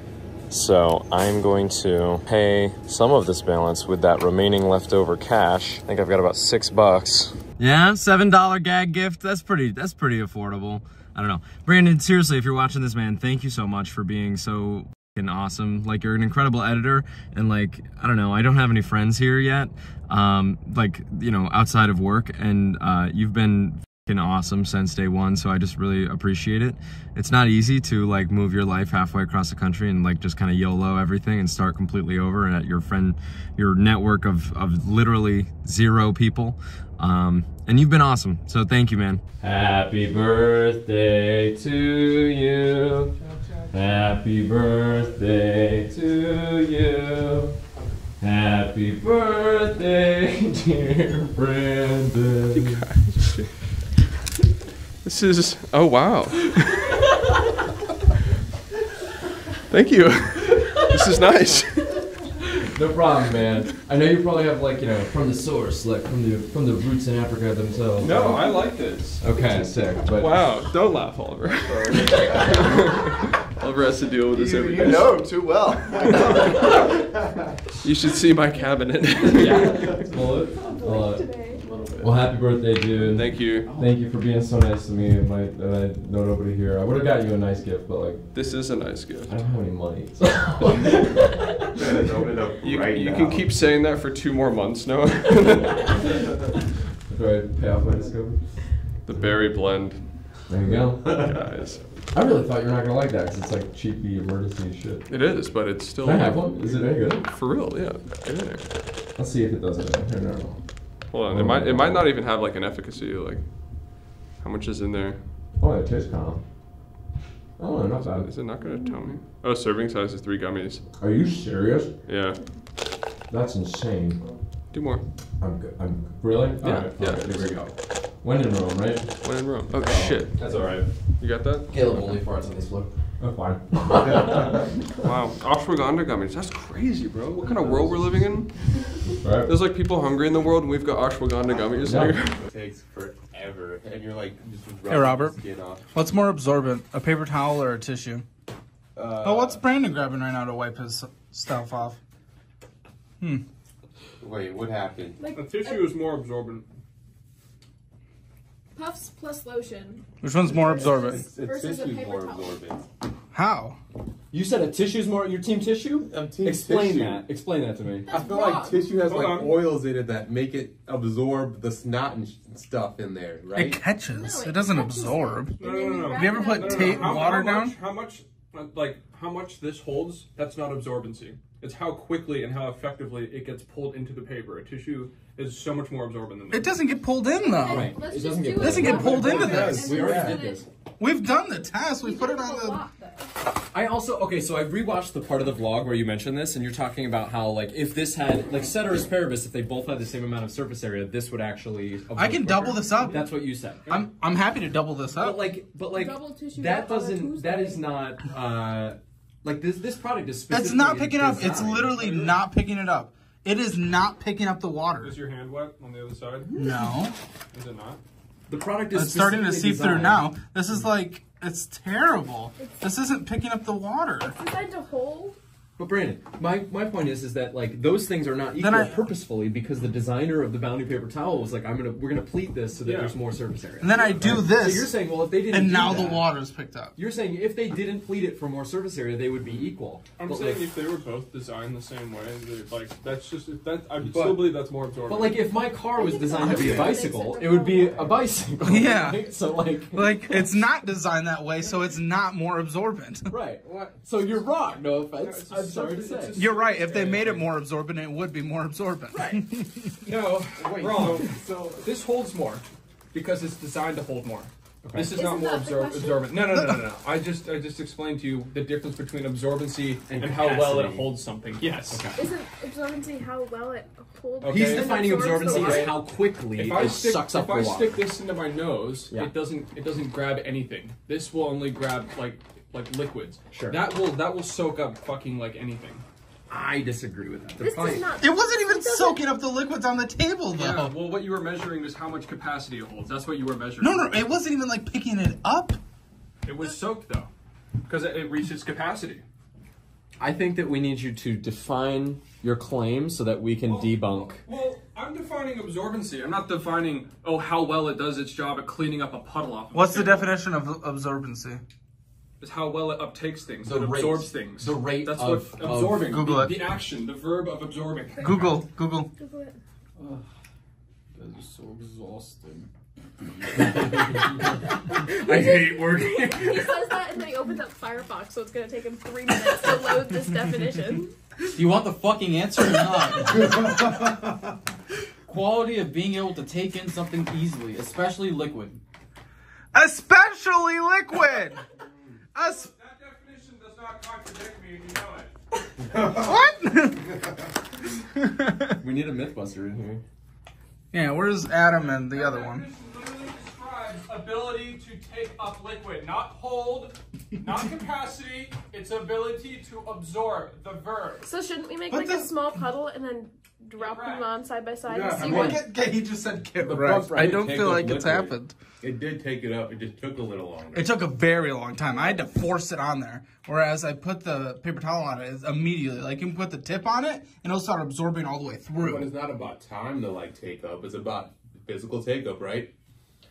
Speaker 2: So I'm going to pay some of this balance with that remaining leftover cash. I think I've got about six bucks. Yeah, seven dollar gag gift. That's pretty. That's pretty affordable. I don't know, Brandon. Seriously, if you're watching this, man, thank you so much for being so f***ing awesome. Like you're an incredible editor, and like I don't know, I don't have any friends here yet, um, like you know, outside of work, and uh, you've been f***ing awesome since day one. So I just really appreciate it. It's not easy to like move your life halfway across the country and like just kind of YOLO everything and start completely over and at your friend, your network of of literally zero people. Um, and you've been awesome. So thank you, man.
Speaker 7: Happy birthday to you. Happy birthday to you. Happy birthday, dear Brandon.
Speaker 4: This is oh wow. Thank you. This is nice.
Speaker 2: No problem, man. I know you probably have like you know from the source, like from the from the roots in Africa themselves.
Speaker 4: No, I like this.
Speaker 2: Okay, sick. But
Speaker 4: Wow, don't laugh, Oliver. Oliver has to deal with this every
Speaker 3: You
Speaker 4: day.
Speaker 3: know him too well.
Speaker 4: You should see my cabinet.
Speaker 2: yeah, pull it. Pull it.
Speaker 7: Well, happy birthday, dude.
Speaker 4: Thank you.
Speaker 7: Thank you for being so nice to me and my and I know nobody here. I would have got you a nice gift, but like
Speaker 4: This is a nice gift.
Speaker 7: I don't have any money. So.
Speaker 8: Let's open it up
Speaker 4: You,
Speaker 8: right
Speaker 4: you can keep saying that for two more months, Noah.
Speaker 7: Do I pay off my discovery?
Speaker 4: the berry blend,
Speaker 7: There you go.
Speaker 4: guys.
Speaker 7: I really thought you were not gonna like that because it's like cheapy emergency shit.
Speaker 4: It is, but it's still
Speaker 7: Can I have one? Is it any good?
Speaker 4: for real. Yeah. Get in there.
Speaker 7: Let's see if it does it. Here, no, no.
Speaker 4: Hold on. It might. It might not even have like an efficacy. Like, how much is in there?
Speaker 7: Oh, it tastes kind of. Oh, not bad.
Speaker 4: Is it not gonna tell me? Oh, serving size is three gummies.
Speaker 7: Are you serious?
Speaker 4: Yeah.
Speaker 7: That's insane.
Speaker 4: Do more.
Speaker 7: I'm good. I'm really.
Speaker 4: Yeah,
Speaker 7: Alright,
Speaker 4: yeah.
Speaker 7: alright, here we go. When in Rome, right?
Speaker 4: When in Rome. Oh shit.
Speaker 7: That's alright.
Speaker 4: You got that?
Speaker 2: Caleb only farts on these floor.
Speaker 7: That's fine.
Speaker 4: Wow. Ashwagandha gummies. That's crazy, bro. What kind of world we're living in?
Speaker 7: Right.
Speaker 4: There's like people hungry in the world, and we've got ashwagandha gummies
Speaker 7: Yeah.
Speaker 4: here.
Speaker 8: It takes forever, and you're like just
Speaker 1: Hey, Robert.
Speaker 8: skin off.
Speaker 1: What's more absorbent, a paper towel or a tissue?
Speaker 8: Uh,
Speaker 1: oh, what's Brandon grabbing right now to wipe his stuff off? Hmm.
Speaker 8: Wait, what happened?
Speaker 5: Like
Speaker 4: A tissue is more absorbent.
Speaker 5: Puffs plus lotion.
Speaker 1: Which one's more absorbent?
Speaker 8: It's, it's
Speaker 5: Versus a
Speaker 8: tissue's
Speaker 5: paper
Speaker 8: more
Speaker 5: towel.
Speaker 8: absorbent.
Speaker 1: How?
Speaker 7: You said a tissue's more your team tissue?
Speaker 8: I'm team
Speaker 7: Explain
Speaker 8: tissue.
Speaker 7: that. Explain that to me.
Speaker 8: I feel
Speaker 5: wrong.
Speaker 8: like tissue has
Speaker 4: Hold
Speaker 8: like
Speaker 4: on.
Speaker 8: oils in it that make it absorb the snot and sh- stuff in there, right?
Speaker 1: It
Speaker 8: right?
Speaker 1: catches.
Speaker 5: No,
Speaker 1: it doesn't
Speaker 5: catches
Speaker 1: absorb.
Speaker 4: No, no, no, no.
Speaker 1: Have you ever
Speaker 5: it
Speaker 1: put
Speaker 5: up.
Speaker 1: tape
Speaker 4: How,
Speaker 1: water
Speaker 4: how
Speaker 1: down?
Speaker 4: Much, how much, uh, like, how much this holds? That's not absorbency. It's how quickly and how effectively it gets pulled into the paper. A tissue is so much more absorbent than that.
Speaker 1: It doesn't get pulled in though.
Speaker 7: Right.
Speaker 5: Let's
Speaker 7: It doesn't get
Speaker 5: do
Speaker 7: pulled
Speaker 5: it
Speaker 1: Doesn't get pulled into this.
Speaker 5: and
Speaker 7: We already did this.
Speaker 1: We've done the test. We
Speaker 5: We
Speaker 1: put it on the.
Speaker 5: lot.
Speaker 9: I also okay, so I rewatched the part of the vlog where you mentioned this, and you're talking about how like if this had like ceteris paribus, if they both had the same amount of surface area, this would actually.
Speaker 1: I can
Speaker 9: quicker.
Speaker 1: double this up.
Speaker 9: That's what you said.
Speaker 1: I'm I'm happy to double this
Speaker 9: But
Speaker 1: up.
Speaker 9: like, but like
Speaker 5: Double tissue
Speaker 9: that
Speaker 5: wrap on a
Speaker 9: doesn't. That is not. uh Like this. This product is.
Speaker 1: It's
Speaker 9: specifically
Speaker 1: not picking up. It's literally not picking it up. It is not picking up the water.
Speaker 4: Is your hand wet on the other side?
Speaker 1: No.
Speaker 4: Is it not?
Speaker 9: The product is.
Speaker 1: It's starting to seep
Speaker 9: specifically
Speaker 1: through now. This is like it's terrible. This isn't picking up the water.
Speaker 5: Designed to hold.
Speaker 9: But Brandon, my, my point is is that like those things are not equal
Speaker 1: I-
Speaker 9: purposefully because the designer of the bounty paper towel was like, I'm gonna we're gonna pleat this so that
Speaker 4: Yeah.
Speaker 9: there's more surface area.
Speaker 1: And then I do
Speaker 9: So
Speaker 1: this,
Speaker 9: you're saying, well, if they didn't,
Speaker 1: and
Speaker 9: do
Speaker 1: now the water's picked up.
Speaker 9: You're saying if they didn't pleat it for more surface area, they would be equal.
Speaker 4: I'm
Speaker 9: but
Speaker 4: saying
Speaker 9: like,
Speaker 4: if they were both designed the same way, like that's just if that I
Speaker 9: But-
Speaker 4: still believe that's more absorbent.
Speaker 9: but like if my car was designed to be a bicycle, it would be a bicycle.
Speaker 1: Yeah.
Speaker 9: right? So like,
Speaker 1: Like it's not designed that way, so it's not more absorbent.
Speaker 9: right. So you're wrong. No offense.
Speaker 4: It's
Speaker 9: I'm sorry to say.
Speaker 1: You're right. If they made it more absorbent, it would be more absorbent. Right.
Speaker 4: no,
Speaker 9: Wait,
Speaker 4: wrong. So, this holds more because it's designed to hold more. This is not
Speaker 5: Isn't
Speaker 4: more absor- absorbent. No, no, no, no, no. I just I just explained to you the difference between absorbency and, how well it holds something. Yes.
Speaker 5: Isn't absorbency how well it holds?
Speaker 4: Okay.
Speaker 9: He's defining absorbency
Speaker 5: water?
Speaker 9: as how quickly
Speaker 4: If I
Speaker 9: it
Speaker 4: stick
Speaker 9: sucks up
Speaker 4: if I
Speaker 9: water.
Speaker 4: stick this into my nose,
Speaker 9: Yeah.
Speaker 4: it doesn't it doesn't grab anything. This will only grab like like liquids.
Speaker 9: Sure.
Speaker 4: That will that will soak up fucking like anything.
Speaker 9: I disagree with that.
Speaker 5: This does not.
Speaker 1: It wasn't even
Speaker 5: It
Speaker 1: soaking up the liquids on the table, though.
Speaker 4: Yeah. Well, what you were measuring is how much capacity it holds. That's what you were measuring.
Speaker 1: No, no, it wasn't even like picking it up.
Speaker 4: It was soaked though, because it, it reached its capacity.
Speaker 9: I think that we need you to define your claim so that we can debunk.
Speaker 4: Well, I'm defining absorbency. I'm not defining oh how well it does its job at cleaning up a puddle off. Of
Speaker 1: What's the definition of absorbency?
Speaker 4: Is how well it uptakes things.
Speaker 9: The
Speaker 4: it
Speaker 9: rate.
Speaker 4: absorbs things.
Speaker 9: The rate
Speaker 4: That's
Speaker 9: of-
Speaker 4: what
Speaker 9: of-
Speaker 4: absorbing.
Speaker 1: Google
Speaker 4: the,
Speaker 1: it.
Speaker 4: the action, the verb of absorbing.
Speaker 1: Google, Google.
Speaker 5: Google it.
Speaker 4: That is so exhausting.
Speaker 8: I hate working.
Speaker 5: He says that and then he opens up Firefox, so it's gonna take him three minutes to load this definition.
Speaker 3: Do you want the fucking answer or not? Quality of being able to take in something easily, especially liquid.
Speaker 1: Especially liquid. Es-
Speaker 4: That definition does not contradict me, and you know it.
Speaker 1: what?
Speaker 2: We need a MythBuster in here.
Speaker 1: yeah, where's Adam and the other one?
Speaker 4: Definition literally describes ability to take up liquid, not hold, not capacity. It's ability to absorb. The verb.
Speaker 5: So shouldn't we make
Speaker 1: But
Speaker 5: like a
Speaker 1: the-
Speaker 5: small puddle and then drop them on side by side
Speaker 8: Yeah,
Speaker 5: and
Speaker 8: I
Speaker 5: see
Speaker 8: mean-
Speaker 5: what?
Speaker 1: Get, get, he just said get
Speaker 8: The
Speaker 1: wrecked.
Speaker 8: bump
Speaker 1: I
Speaker 8: rate
Speaker 1: don't
Speaker 8: take
Speaker 1: feel
Speaker 8: up
Speaker 1: like it's
Speaker 8: liquid.
Speaker 1: happened.
Speaker 8: It did take it up. It just took a little longer.
Speaker 1: It took a very long time. I had to force it on there. Whereas I put the paper towel on it it's immediately. Like you can put the tip on it and it'll start absorbing all the way through.
Speaker 8: But
Speaker 1: through.
Speaker 8: it's not about time to like take up. It's about physical take up, right?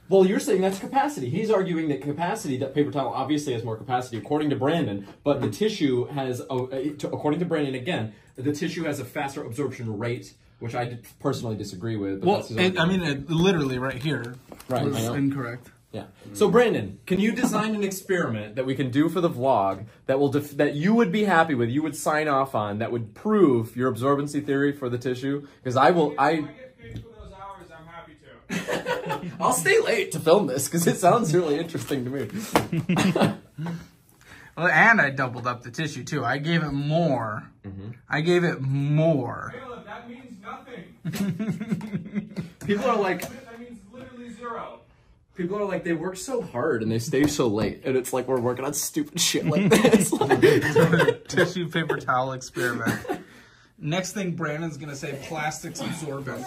Speaker 9: Well, you're saying that's capacity. He's arguing that capacity, that paper towel obviously has more capacity, according to Brandon, but the tissue has, a, a- to- according to Brandon again, the tissue has a faster absorption rate, which I personally disagree with. But
Speaker 1: Well,
Speaker 9: that's
Speaker 1: it, I mean, it, literally right here
Speaker 9: Right,
Speaker 1: was
Speaker 9: I know.
Speaker 1: incorrect.
Speaker 9: Yeah. So Brandon, can you design an experiment that we can do for the vlog that will def- that you would be happy with, you would sign off on, that would prove your absorbency theory for the tissue? Because I will,
Speaker 4: If
Speaker 9: I,
Speaker 4: I get paid for those hours, I'm happy to.
Speaker 9: I'll stay late to film this because it sounds really interesting to me.
Speaker 1: Well, and I doubled up the tissue too. I gave it more. Mm-hmm. I gave it more.
Speaker 4: Caleb, that means nothing.
Speaker 9: People are like,
Speaker 4: That means literally zero.
Speaker 9: people are like, they work so hard and they stay so late, and it's like we're working on stupid shit like this.
Speaker 1: tissue paper towel experiment. Next thing Brandon's gonna say plastics absorbent.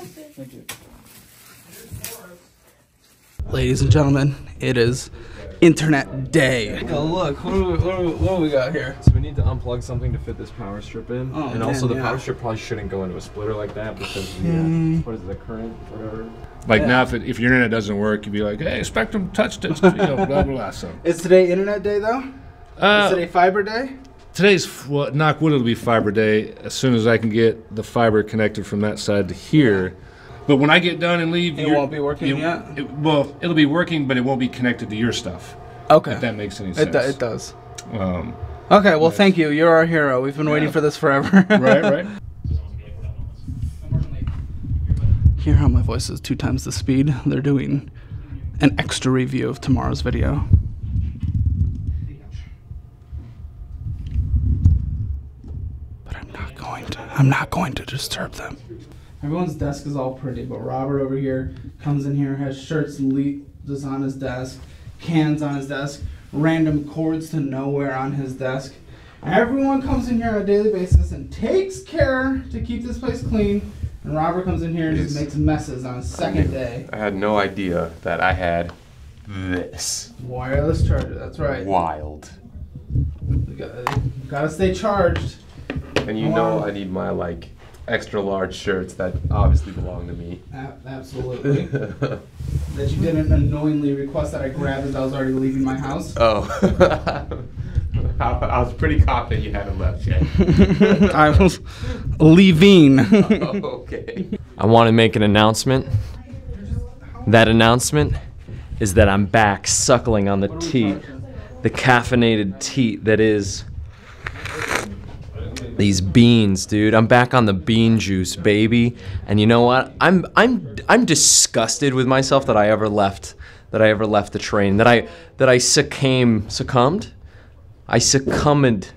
Speaker 1: Ladies and gentlemen, it is Internet Day. Oh look, what do we, what do we, what do we got here?
Speaker 2: So we need to unplug something to fit this power strip in,
Speaker 1: Oh,
Speaker 2: and also the
Speaker 1: yeah.
Speaker 2: power strip probably shouldn't go into a splitter like that because of the, uh, what is it, the current, whatever.
Speaker 10: Like now, if, it, if your internet doesn't work, you'd be like, "Hey, Spectrum touched it." You know, blah blah blah. So
Speaker 1: Is today Internet Day though?
Speaker 10: uh,
Speaker 1: Is today Fiber Day?
Speaker 10: today's well, knock wood. It'll be fiber day as soon as I can get the fiber connected from that side to here. But when I get done and leave,
Speaker 1: It
Speaker 10: your-
Speaker 1: won't be working
Speaker 10: you-
Speaker 1: yet?
Speaker 10: It, well, it'll be working, but it won't be connected to your stuff.
Speaker 1: Okay.
Speaker 10: If that makes any sense.
Speaker 1: It, do, it does.
Speaker 10: Um,
Speaker 1: Okay, well, thank you. You're our hero. We've been waiting for this forever.
Speaker 10: right, right.
Speaker 1: Hear how my voice is two times the speed? They're doing an extra review of tomorrow's video. But I'm not going to. I'm not going to disturb them. Everyone's desk is all pretty, but Robert over here comes in here, has shirts le- just on his desk, cans on his desk, random cords to nowhere on his desk. Everyone comes in here on a daily basis and takes care to keep this place clean. And Robert comes in here and just makes messes on his second day.
Speaker 8: I had no idea that I had this.
Speaker 1: Wireless charger, that's right.
Speaker 8: Wild.
Speaker 1: Gotta, gotta stay charged.
Speaker 8: And you know I need my like extra large shirts that obviously belong to me.
Speaker 1: A- absolutely. that you didn't unknowingly request that I grab as I was already leaving my house.
Speaker 8: oh. I, I was pretty confident you hadn't left yet.
Speaker 1: I was leaving.
Speaker 8: okay.
Speaker 2: I want to make an announcement. That announcement is that I'm back suckling on the teat, the caffeinated teat that is these beans, dude. I'm back on the bean juice, baby. And you know what? I'm I'm I'm disgusted with myself that I ever left that I ever left the train. That I that I succumb succumbed. I succumbed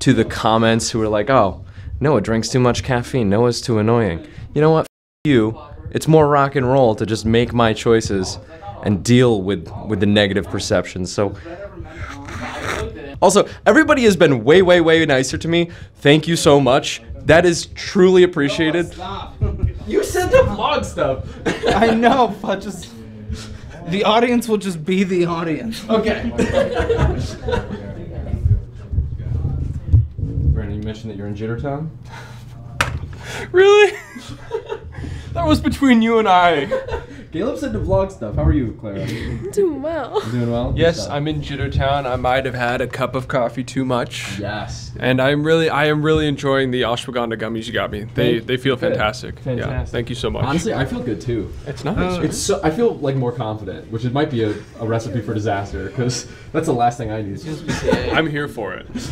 Speaker 2: to the comments who were like, "Oh, Noah drinks too much caffeine. Noah's too annoying." You know what? F- you. It's more rock and roll to just make my choices and deal with with the negative perceptions. So also, everybody has been way way way nicer to me. Thank you so much. That is truly appreciated.
Speaker 1: Stop.
Speaker 2: You said the vlog stuff.
Speaker 1: I know, but just the audience will just be the audience. Okay.
Speaker 2: Brandon, you mentioned that you're in Jittertown.
Speaker 4: Really? that was between you and I.
Speaker 7: Caleb said into vlog stuff. How are you, Clara?
Speaker 5: Doing well.
Speaker 7: Doing well?
Speaker 4: Yes. I'm in Jittertown. I might have had a cup of coffee too much.
Speaker 7: Yes.
Speaker 4: And I'm really, I am really enjoying the ashwagandha gummies you got me. They,
Speaker 7: Thank-
Speaker 4: they feel
Speaker 7: good.
Speaker 4: fantastic. Yeah,
Speaker 7: Fantastic.
Speaker 4: thank you so much.
Speaker 7: Honestly, I feel good too.
Speaker 4: it's nice.
Speaker 7: It's so I feel like more confident, which it might be a, a recipe for disaster because that's the last thing I need.
Speaker 4: I'm here for it.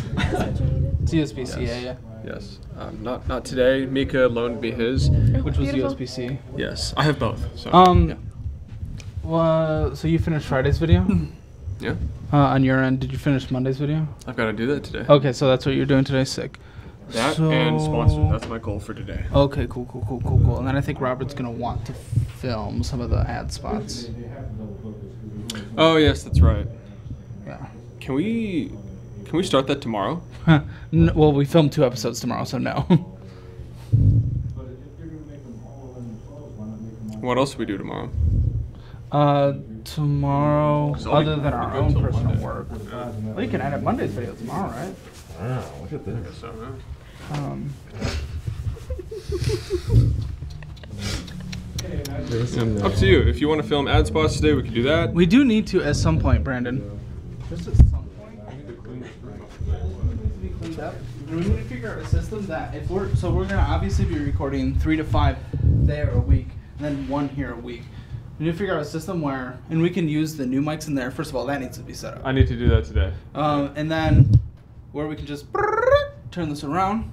Speaker 1: CSBCA, yeah.
Speaker 4: Yes. Um, not not today. Mika loaned me his.
Speaker 1: Which was
Speaker 5: Beautiful.
Speaker 1: USBC.
Speaker 4: Yes, I have both. So.
Speaker 1: Um,
Speaker 4: yeah.
Speaker 1: well, so you finished Friday's video?
Speaker 4: Yeah.
Speaker 1: Uh, on your end, did you finish Monday's video?
Speaker 4: I've got to do that today.
Speaker 1: Okay, so that's what you're doing today. Sick.
Speaker 4: That
Speaker 1: so...
Speaker 4: and sponsor. That's my goal for today.
Speaker 1: Okay, cool, cool, cool, cool, cool. And then I think Robert's gonna want to film some of the ad spots.
Speaker 4: Oh yes, that's right.
Speaker 1: Yeah.
Speaker 4: Can we can we start that tomorrow?
Speaker 1: N- well, we filmed two episodes tomorrow, so no.
Speaker 4: What else do we do tomorrow?
Speaker 1: uh, tomorrow,
Speaker 4: So I'll
Speaker 1: other than our own personal
Speaker 4: Monday.
Speaker 1: work. Uh, well, you can edit Monday's video tomorrow, right?
Speaker 7: Wow, look at this.
Speaker 4: So, uh,
Speaker 1: Um,
Speaker 4: yeah, up to you. If you want to film ad spots today, we can do that.
Speaker 1: we do need to at some point, Brandon. Just at some point. Cleaned up. We need to figure out a system that if we're so we're gonna obviously be recording three to five there a week, and then one here a week. We need to figure out a system where, and we can use the new mics in there. First of all, that needs to be set up.
Speaker 4: I need to do that today.
Speaker 1: Um, and then where we can just turn this around.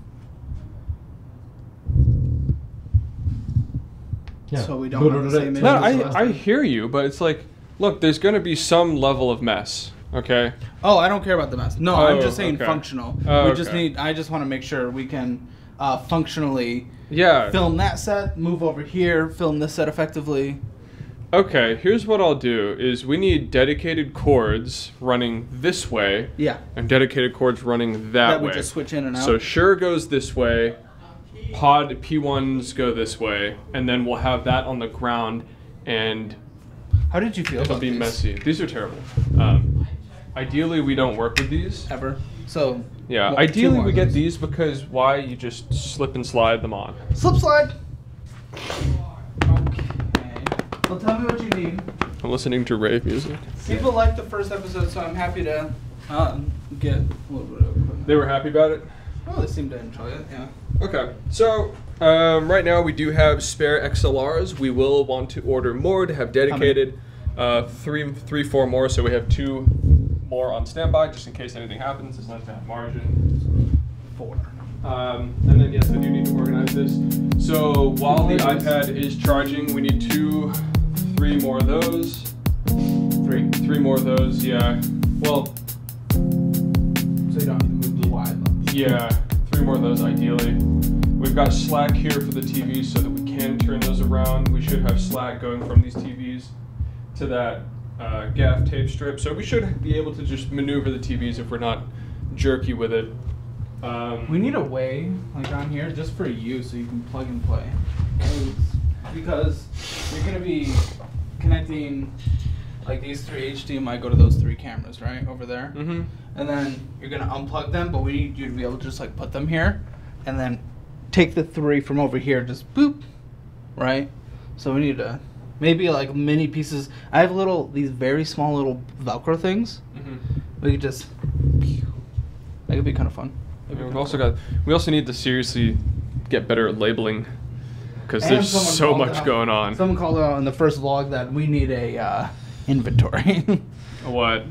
Speaker 7: Yeah.
Speaker 1: So we don't have the same
Speaker 4: No, I, I hear you, but it's like, look, there's going to be some level of mess, okay?
Speaker 1: Oh, I don't care about the mess. No, I'm
Speaker 4: Oh,
Speaker 1: just saying
Speaker 4: okay.
Speaker 1: functional.
Speaker 4: Oh,
Speaker 1: we just need. I just want to make Shure we can uh, functionally
Speaker 4: Yeah.
Speaker 1: film that set, move over here, film this set effectively.
Speaker 4: Okay, here's what I'll do is we need dedicated cords running this way
Speaker 1: Yeah,
Speaker 4: and dedicated cords running that,
Speaker 1: that
Speaker 4: way.
Speaker 1: would just switch in and out.
Speaker 4: So sure goes this way, pod P1s go this way, and then we'll have that on the ground and
Speaker 1: How did you feel
Speaker 4: it'll be
Speaker 1: these?
Speaker 4: messy. These are terrible. Um, ideally we don't work with these.
Speaker 1: Ever. So
Speaker 4: Yeah,
Speaker 1: Well,
Speaker 4: ideally we get these because why you just slip and slide them on.
Speaker 1: slip slide. Okay. Well, tell me what you need.
Speaker 4: I'm listening to rave music.
Speaker 1: People liked the first episode, so I'm happy to uh, get a little bit of equipment.
Speaker 4: They were happy about it.
Speaker 1: Well, they seemed to enjoy it. Yeah.
Speaker 4: Okay, so um, right now we do have spare XLRs. We will want to order more to have dedicated uh, three, three, four more. So we have two more on standby just in case anything happens. It's nice to have margin.
Speaker 1: Four.
Speaker 4: Um, and then yes, I do need to organize this. So while the iPad is charging, we need two, three more of those.
Speaker 1: Three.
Speaker 4: Three more of those. Yeah. Well,
Speaker 1: So you don't need to move the wide ones.
Speaker 4: Yeah, three more of those ideally. We've got slack here for the TVs so that we can turn those around. We should have slack going from these TVs to that uh, gaff tape strip. So we should be able to just maneuver the TVs if we're not jerky with it. Um,
Speaker 1: We need a way, like on here, just for you, so you can plug and play. Because you're gonna be connecting, like these three HDMI go to those three cameras, right over there,
Speaker 4: mhm.
Speaker 1: and then you're gonna unplug them. But we need you to be able to just like put them here, and then take the three from over here, just boop, right? So we need to maybe like mini pieces. I have little these very small little Velcro things.
Speaker 4: Mhm.
Speaker 1: We could just. That could be kind of fun.
Speaker 4: Yeah, we've also got. We also need to seriously get better at labeling because there's so much
Speaker 1: out-
Speaker 4: going on.
Speaker 1: Someone called out in the first vlog that we need a uh, inventory.
Speaker 4: What?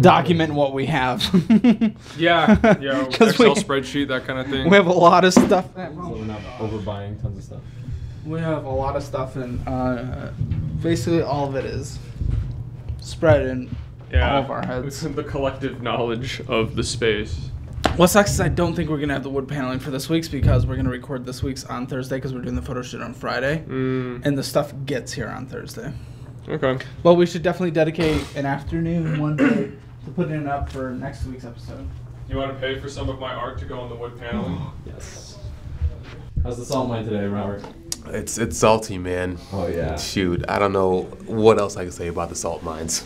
Speaker 1: Document what we have.
Speaker 4: Yeah, yeah. Excel
Speaker 1: we-
Speaker 4: spreadsheet, that kind of thing.
Speaker 1: we have a lot of stuff.
Speaker 7: So we're not overbuying tons of stuff.
Speaker 1: We have a lot of stuff, and uh, basically all of it is spread in
Speaker 4: yeah,
Speaker 1: all of our heads.
Speaker 4: The collective knowledge of the space.
Speaker 1: What sucks is I don't think we're gonna have the wood paneling for this week's because we're gonna record this week's on Thursday because we're doing the photo shoot on Friday,
Speaker 4: Mm,
Speaker 1: and the stuff gets here on Thursday.
Speaker 4: okay.
Speaker 1: Well, we should definitely dedicate an afternoon one day to putting it up for next week's episode.
Speaker 4: You want to pay for some of my art to go on the wood paneling?
Speaker 7: Yes. How's the salt mine today, Robert?
Speaker 8: It's it's salty, man.
Speaker 7: Oh yeah.
Speaker 8: Shoot, I don't know what else I can say about the salt mines,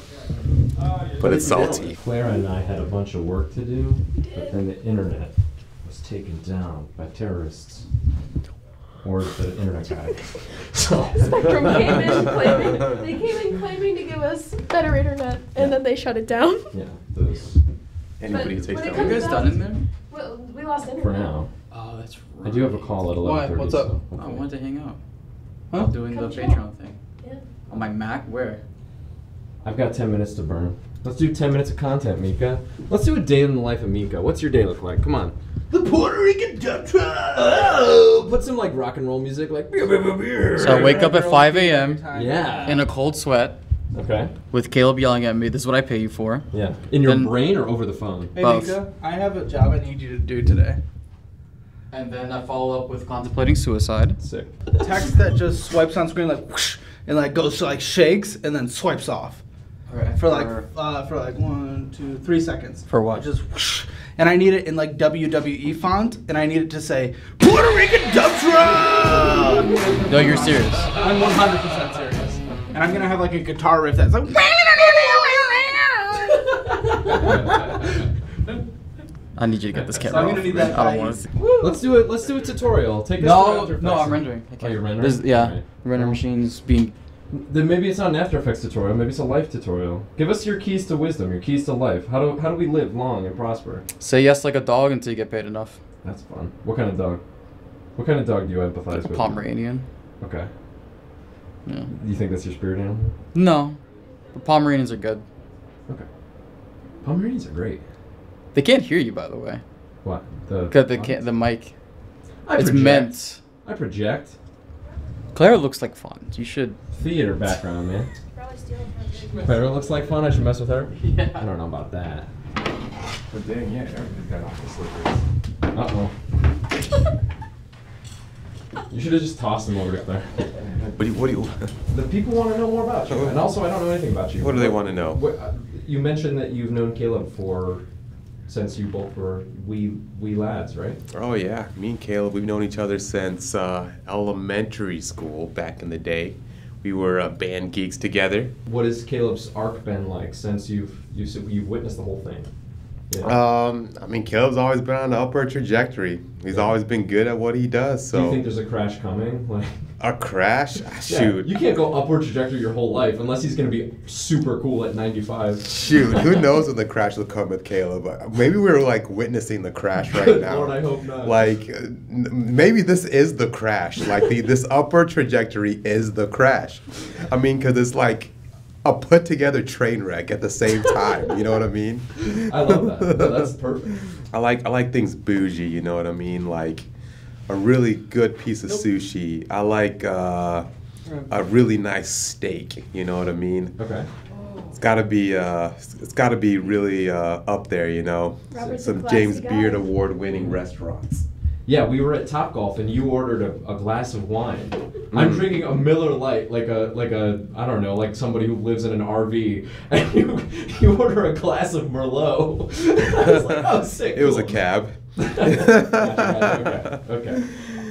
Speaker 8: but it's salty.
Speaker 7: Clara and I had a bunch of work to do, but then the internet was taken down by terrorists.
Speaker 2: or the internet guy. So
Speaker 5: Spectrum came in claiming they came in claiming to give us better internet, and then they shut it down.
Speaker 2: Yeah, those.
Speaker 8: Anybody who
Speaker 5: But
Speaker 8: takes
Speaker 5: when
Speaker 8: that.
Speaker 5: comes
Speaker 3: You guys done in there?
Speaker 5: Well, we lost internet.
Speaker 2: For now.
Speaker 3: Oh, that's
Speaker 2: I do have a call at
Speaker 1: Why?
Speaker 2: 11:30.
Speaker 1: What's up?
Speaker 2: so
Speaker 3: I
Speaker 2: hopefully-
Speaker 3: wanted to hang out.
Speaker 1: Huh?
Speaker 3: While doing
Speaker 5: Come
Speaker 3: the
Speaker 5: chill.
Speaker 3: Patreon thing.
Speaker 5: Yeah.
Speaker 3: On my Mac? Where?
Speaker 2: I've got 10 minutes to burn. Let's do 10 minutes of content, Mika. Let's do a day in the life of Mika. What's your day look like? Come on.
Speaker 11: The Puerto Rican dump truck.
Speaker 2: Oh, put some like rock and roll music, like.
Speaker 3: So I wake up at 5 a.m.
Speaker 2: Yeah.
Speaker 3: in a cold sweat
Speaker 2: Okay.
Speaker 3: with Caleb yelling at me. This is what I pay you for.
Speaker 2: Yeah. In your
Speaker 3: Then-
Speaker 2: brain or over the phone?
Speaker 1: Hey,
Speaker 3: Both.
Speaker 1: Mika, I have a job I need you to do today.
Speaker 3: And then I follow up with contemplating suicide.
Speaker 2: Sick.
Speaker 1: Text that just swipes on screen like whoosh, and like goes to like shakes and then swipes off
Speaker 3: Okay.
Speaker 1: for like uh, for like one, two, three seconds.
Speaker 3: For what?
Speaker 1: Just whoosh. and I need it in like WWE font, and I need it to say Puerto Rican dump truck.
Speaker 3: No, you're serious.
Speaker 1: I'm 100 percent serious, and I'm gonna have like a guitar riff that's like.
Speaker 3: I need you to get this
Speaker 1: So
Speaker 3: camera
Speaker 1: I'm
Speaker 3: off.
Speaker 1: gonna need that
Speaker 3: I don't want to see.
Speaker 2: Let's do it. Let's do a tutorial. Take us
Speaker 3: No,
Speaker 2: through After
Speaker 3: no,
Speaker 2: Effects.
Speaker 3: I'm rendering. I
Speaker 2: Oh, you're rendering.
Speaker 3: There's- yeah,
Speaker 2: Alright.
Speaker 3: render machines being.
Speaker 2: Then maybe it's not an After Effects tutorial. Maybe it's a life tutorial. Give us your keys to wisdom. Your keys to life. How do how do we live long and prosper?
Speaker 3: Say yes like a dog until you get paid enough.
Speaker 2: That's fun. What kind of dog? What kind of dog do you empathize with?
Speaker 3: Pomeranian.
Speaker 2: Okay.
Speaker 3: Yeah.
Speaker 2: Do you think that's your spirit animal?
Speaker 3: No, but Pomeranians are good.
Speaker 2: Okay. Pomeranians are great.
Speaker 3: They can't hear you, by the way.
Speaker 2: What? The
Speaker 3: Cause the can the mic.
Speaker 2: I
Speaker 3: it's
Speaker 2: project.
Speaker 3: meant.
Speaker 2: I project.
Speaker 3: Clara looks like fun. You should.
Speaker 2: Theater background, man.
Speaker 5: Probably stealing from me.
Speaker 2: Clara looks like fun. I should mess with her.
Speaker 3: Yeah.
Speaker 2: I don't know about that.
Speaker 11: But dang, yeah, everything got off the slippers.
Speaker 2: Uh oh. You should have just tossed them over to Claire.
Speaker 8: What do you, what do you,
Speaker 2: The people want to know more about you, and also I don't know anything about you.
Speaker 8: what do they want to know?
Speaker 2: What, uh, you mentioned that you've known Caleb for since you both were wee wee lads, right?
Speaker 8: Oh yeah, me and Caleb, we've known each other since uh, elementary school back in the day. We were uh, band geeks together.
Speaker 2: What has Caleb's arc been like since you've you you've witnessed the whole thing? Yeah.
Speaker 8: Um, I mean, Caleb's always been on an upward trajectory. He's always been good at what he does.
Speaker 2: So, Do you think there's a crash coming? Like,
Speaker 8: a crash, Ah,
Speaker 2: Yeah,
Speaker 8: shoot,
Speaker 2: you can't go upward trajectory your whole life unless he's gonna be super cool at 95.
Speaker 8: shoot. Who knows when the crash will come with Caleb? Uh, Maybe we're like witnessing the crash right now.
Speaker 2: Lord, I hope not.
Speaker 8: Like uh, maybe this is the crash. Like the this upward trajectory is the crash. I mean, because it's like a put together train wreck at the same time. You know what I mean?
Speaker 2: I love that. No, that's perfect.
Speaker 8: I like I like things bougie. You know what I mean? Like a really good piece of sushi. I like uh, a really nice steak. You know what I mean?
Speaker 2: Okay.
Speaker 8: It's gotta be uh, it's gotta be really uh, up there. You know,
Speaker 5: Robert's
Speaker 8: some James
Speaker 5: guy.
Speaker 8: Beard award winning restaurants.
Speaker 2: Yeah, we were at Top Golf and you ordered a, a glass of wine. I'm
Speaker 8: Mm.
Speaker 2: drinking a Miller Lite, like a like a I don't know, like somebody who lives in an RV, and you you order a glass of Merlot. I was like, oh, sick.
Speaker 8: It was a cab.
Speaker 2: Gotcha, gotcha, okay, okay.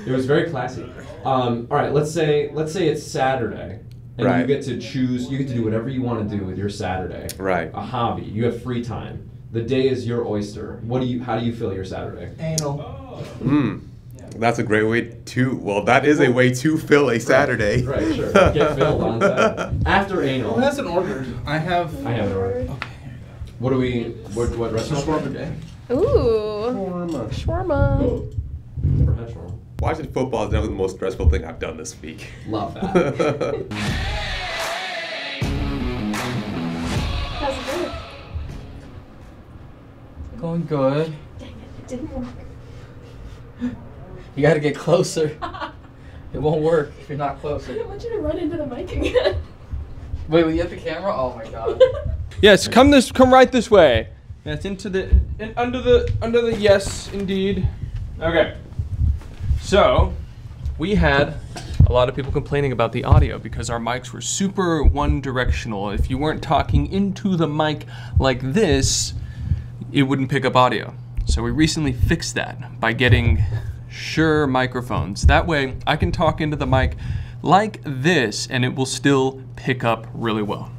Speaker 2: It was very classy. Um, all right, let's say let's say it's Saturday, and you get to choose. You get to do whatever you want to do with your Saturday.
Speaker 8: Right.
Speaker 2: A hobby. You have free time. The day is your oyster. What do you? How do you fill your Saturday?
Speaker 1: Anal.
Speaker 8: Hmm. That's a great way to. Well, that is a way to fill a Saturday.
Speaker 2: Right, sure. Get filled on Saturday. After anal.
Speaker 1: Who hasn't ordered? I have.
Speaker 2: I have it ordered. What do we? What what restaurant?
Speaker 1: Shawarma day.
Speaker 5: Ooh. Shawarma.
Speaker 2: Never had shawarma.
Speaker 8: Watching football is never the most stressful thing I've done this week.
Speaker 2: Love that.
Speaker 5: How's it going?
Speaker 3: Going good.
Speaker 5: Dang it, it didn't work.
Speaker 3: You gotta get closer. It won't work if you're not close.
Speaker 5: I
Speaker 3: closer.
Speaker 5: didn't want you to run into the mic again.
Speaker 3: Wait, will you have the camera? Oh my god.
Speaker 4: Yes, come this, come right this way. That's into the, under the, under the yes, indeed. Okay. So, we had a lot of people complaining about the audio because our mics were super one directional. If you weren't talking into the mic like this, it wouldn't pick up audio. So we recently fixed that by getting Shure microphones. That way I can talk into the mic like this and it will still pick up really well.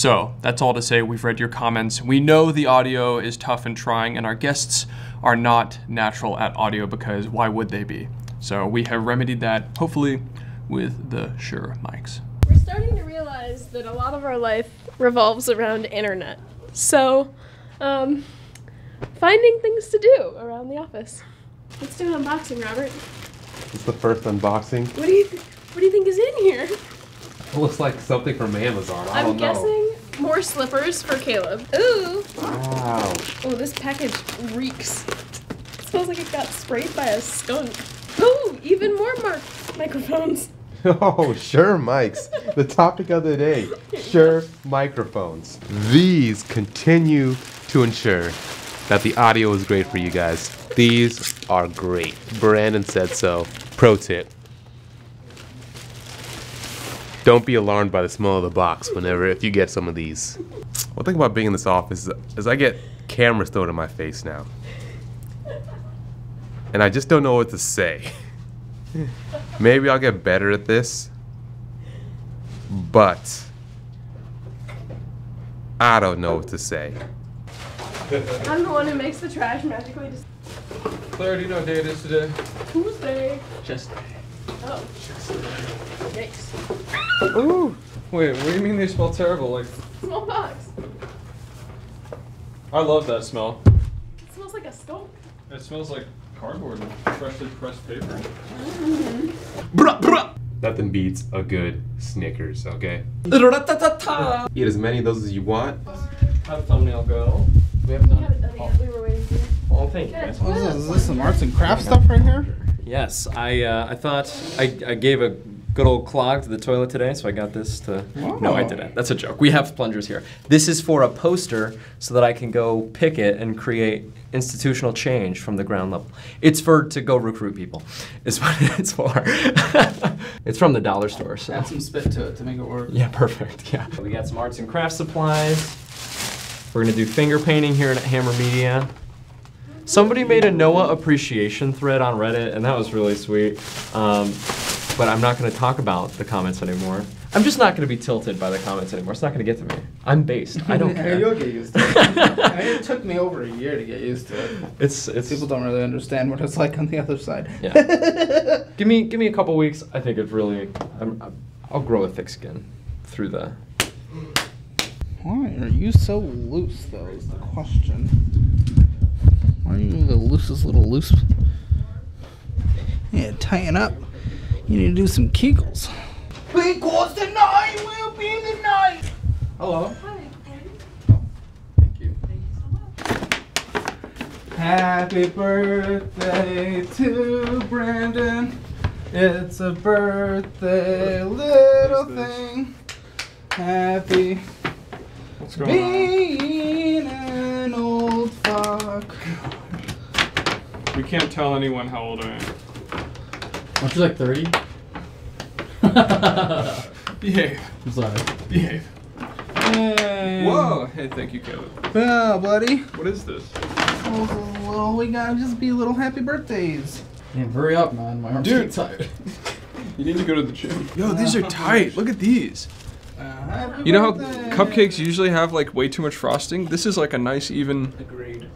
Speaker 4: So that's all to say. We've read your comments. We know the audio is tough and trying, and our guests are not natural at audio because why would they be? So we have remedied that, hopefully, with the Shure mics.
Speaker 5: We're starting to realize that a lot of our life revolves around internet. So, um, finding things to do around the office. Let's do an unboxing, Robert.
Speaker 8: It's the first unboxing.
Speaker 5: What do you th- What do you think is in here?
Speaker 8: Looks like something from Amazon. I know.
Speaker 5: guessing more slippers for Caleb. Ooh.
Speaker 8: Wow.
Speaker 5: Oh, this package reeks. It smells like it got sprayed by a skunk. Ooh, even more mark microphones.
Speaker 8: Oh, Shure, mics. the topic of the day Shure microphones. These continue to ensure that the audio is great for you guys. These are great. Brandon said so. Pro tip. Don't be alarmed by the smell of the box whenever if you get some of these. One thing about being in this office is, is I get cameras thrown in my face now. And I just don't know what to say. Maybe I'll get better at this. But I don't know what to say.
Speaker 5: I'm the one who makes the trash magically just
Speaker 4: Claire, do you know what day it is today?
Speaker 5: Tuesday.
Speaker 4: Chest
Speaker 5: Oh. Yikes.
Speaker 4: Ooh. Wait, what do you mean they smell terrible? Like,
Speaker 5: Small box.
Speaker 4: I love that smell.
Speaker 5: It smells like a skunk.
Speaker 4: It smells like cardboard and freshly pressed paper. Mm-hmm.
Speaker 8: Nothing beats a good Snickers, okay? Eat as many of those as you want.
Speaker 2: How'd the thumbnail go?
Speaker 3: We haven't
Speaker 5: We
Speaker 3: done
Speaker 5: it. Oh. We were waiting for you.
Speaker 2: Oh, thank you. Guys.
Speaker 5: it's
Speaker 1: What is this? Is this some arts and crafts stuff right here?
Speaker 2: Yes, I uh, I thought I, I gave a good old clog to the toilet today, so I got this to. No, I
Speaker 1: Oh.
Speaker 2: didn't. That's a joke. We have plungers here. This is for a poster so that I can go pick it and create institutional change from the ground level. It's for to go recruit people. Is what it's for. it's from the dollar store. So.
Speaker 1: Add some spit to it to make it work.
Speaker 2: Yeah, perfect. Yeah. We got some arts and crafts supplies. We're gonna do finger painting here at Hammer Media. Somebody made a Noah appreciation thread on Reddit, and that was really sweet. Um, but I'm not gonna talk about the comments anymore. I'm just not gonna be tilted by the comments anymore. It's not gonna get to me. I'm based. I don't care.
Speaker 1: You'll get used to it. I mean, it took me over a year to get used to it.
Speaker 2: It's it's
Speaker 1: People don't really understand what it's like on the other side.
Speaker 2: Yeah. give me give me a couple weeks. I think it really. I'm, I'm, I'll grow a thick skin through the.
Speaker 1: Why are you so loose, though, is the question. Why are you the loosest little loose? Yeah, tighten up. You need to do some kegels. Because tonight will be the night. Hello. Hi.
Speaker 2: Thank you.
Speaker 1: Thank you so Happy birthday to Brandon. It's a birthday little thing. Happy
Speaker 4: What's going on?
Speaker 1: being an old fuck.
Speaker 4: We can't tell anyone how old I am.
Speaker 3: Aren't you like 30?
Speaker 4: Behave.
Speaker 3: I'm sorry.
Speaker 4: Behave.
Speaker 1: Hey.
Speaker 4: Whoa! Hey, thank you, Caleb.
Speaker 1: Yeah, buddy.
Speaker 4: What is this?
Speaker 1: Well, we gotta just be little happy birthdays.
Speaker 3: Man, hurry up, man. My arm's
Speaker 4: Dude.
Speaker 3: getting tired.
Speaker 4: You need to go to the gym. Yo, these are tight. Look at these.
Speaker 1: Uh, happy
Speaker 4: You know how cupcakes usually have like way too much frosting? This is like a nice even.
Speaker 1: Agreed.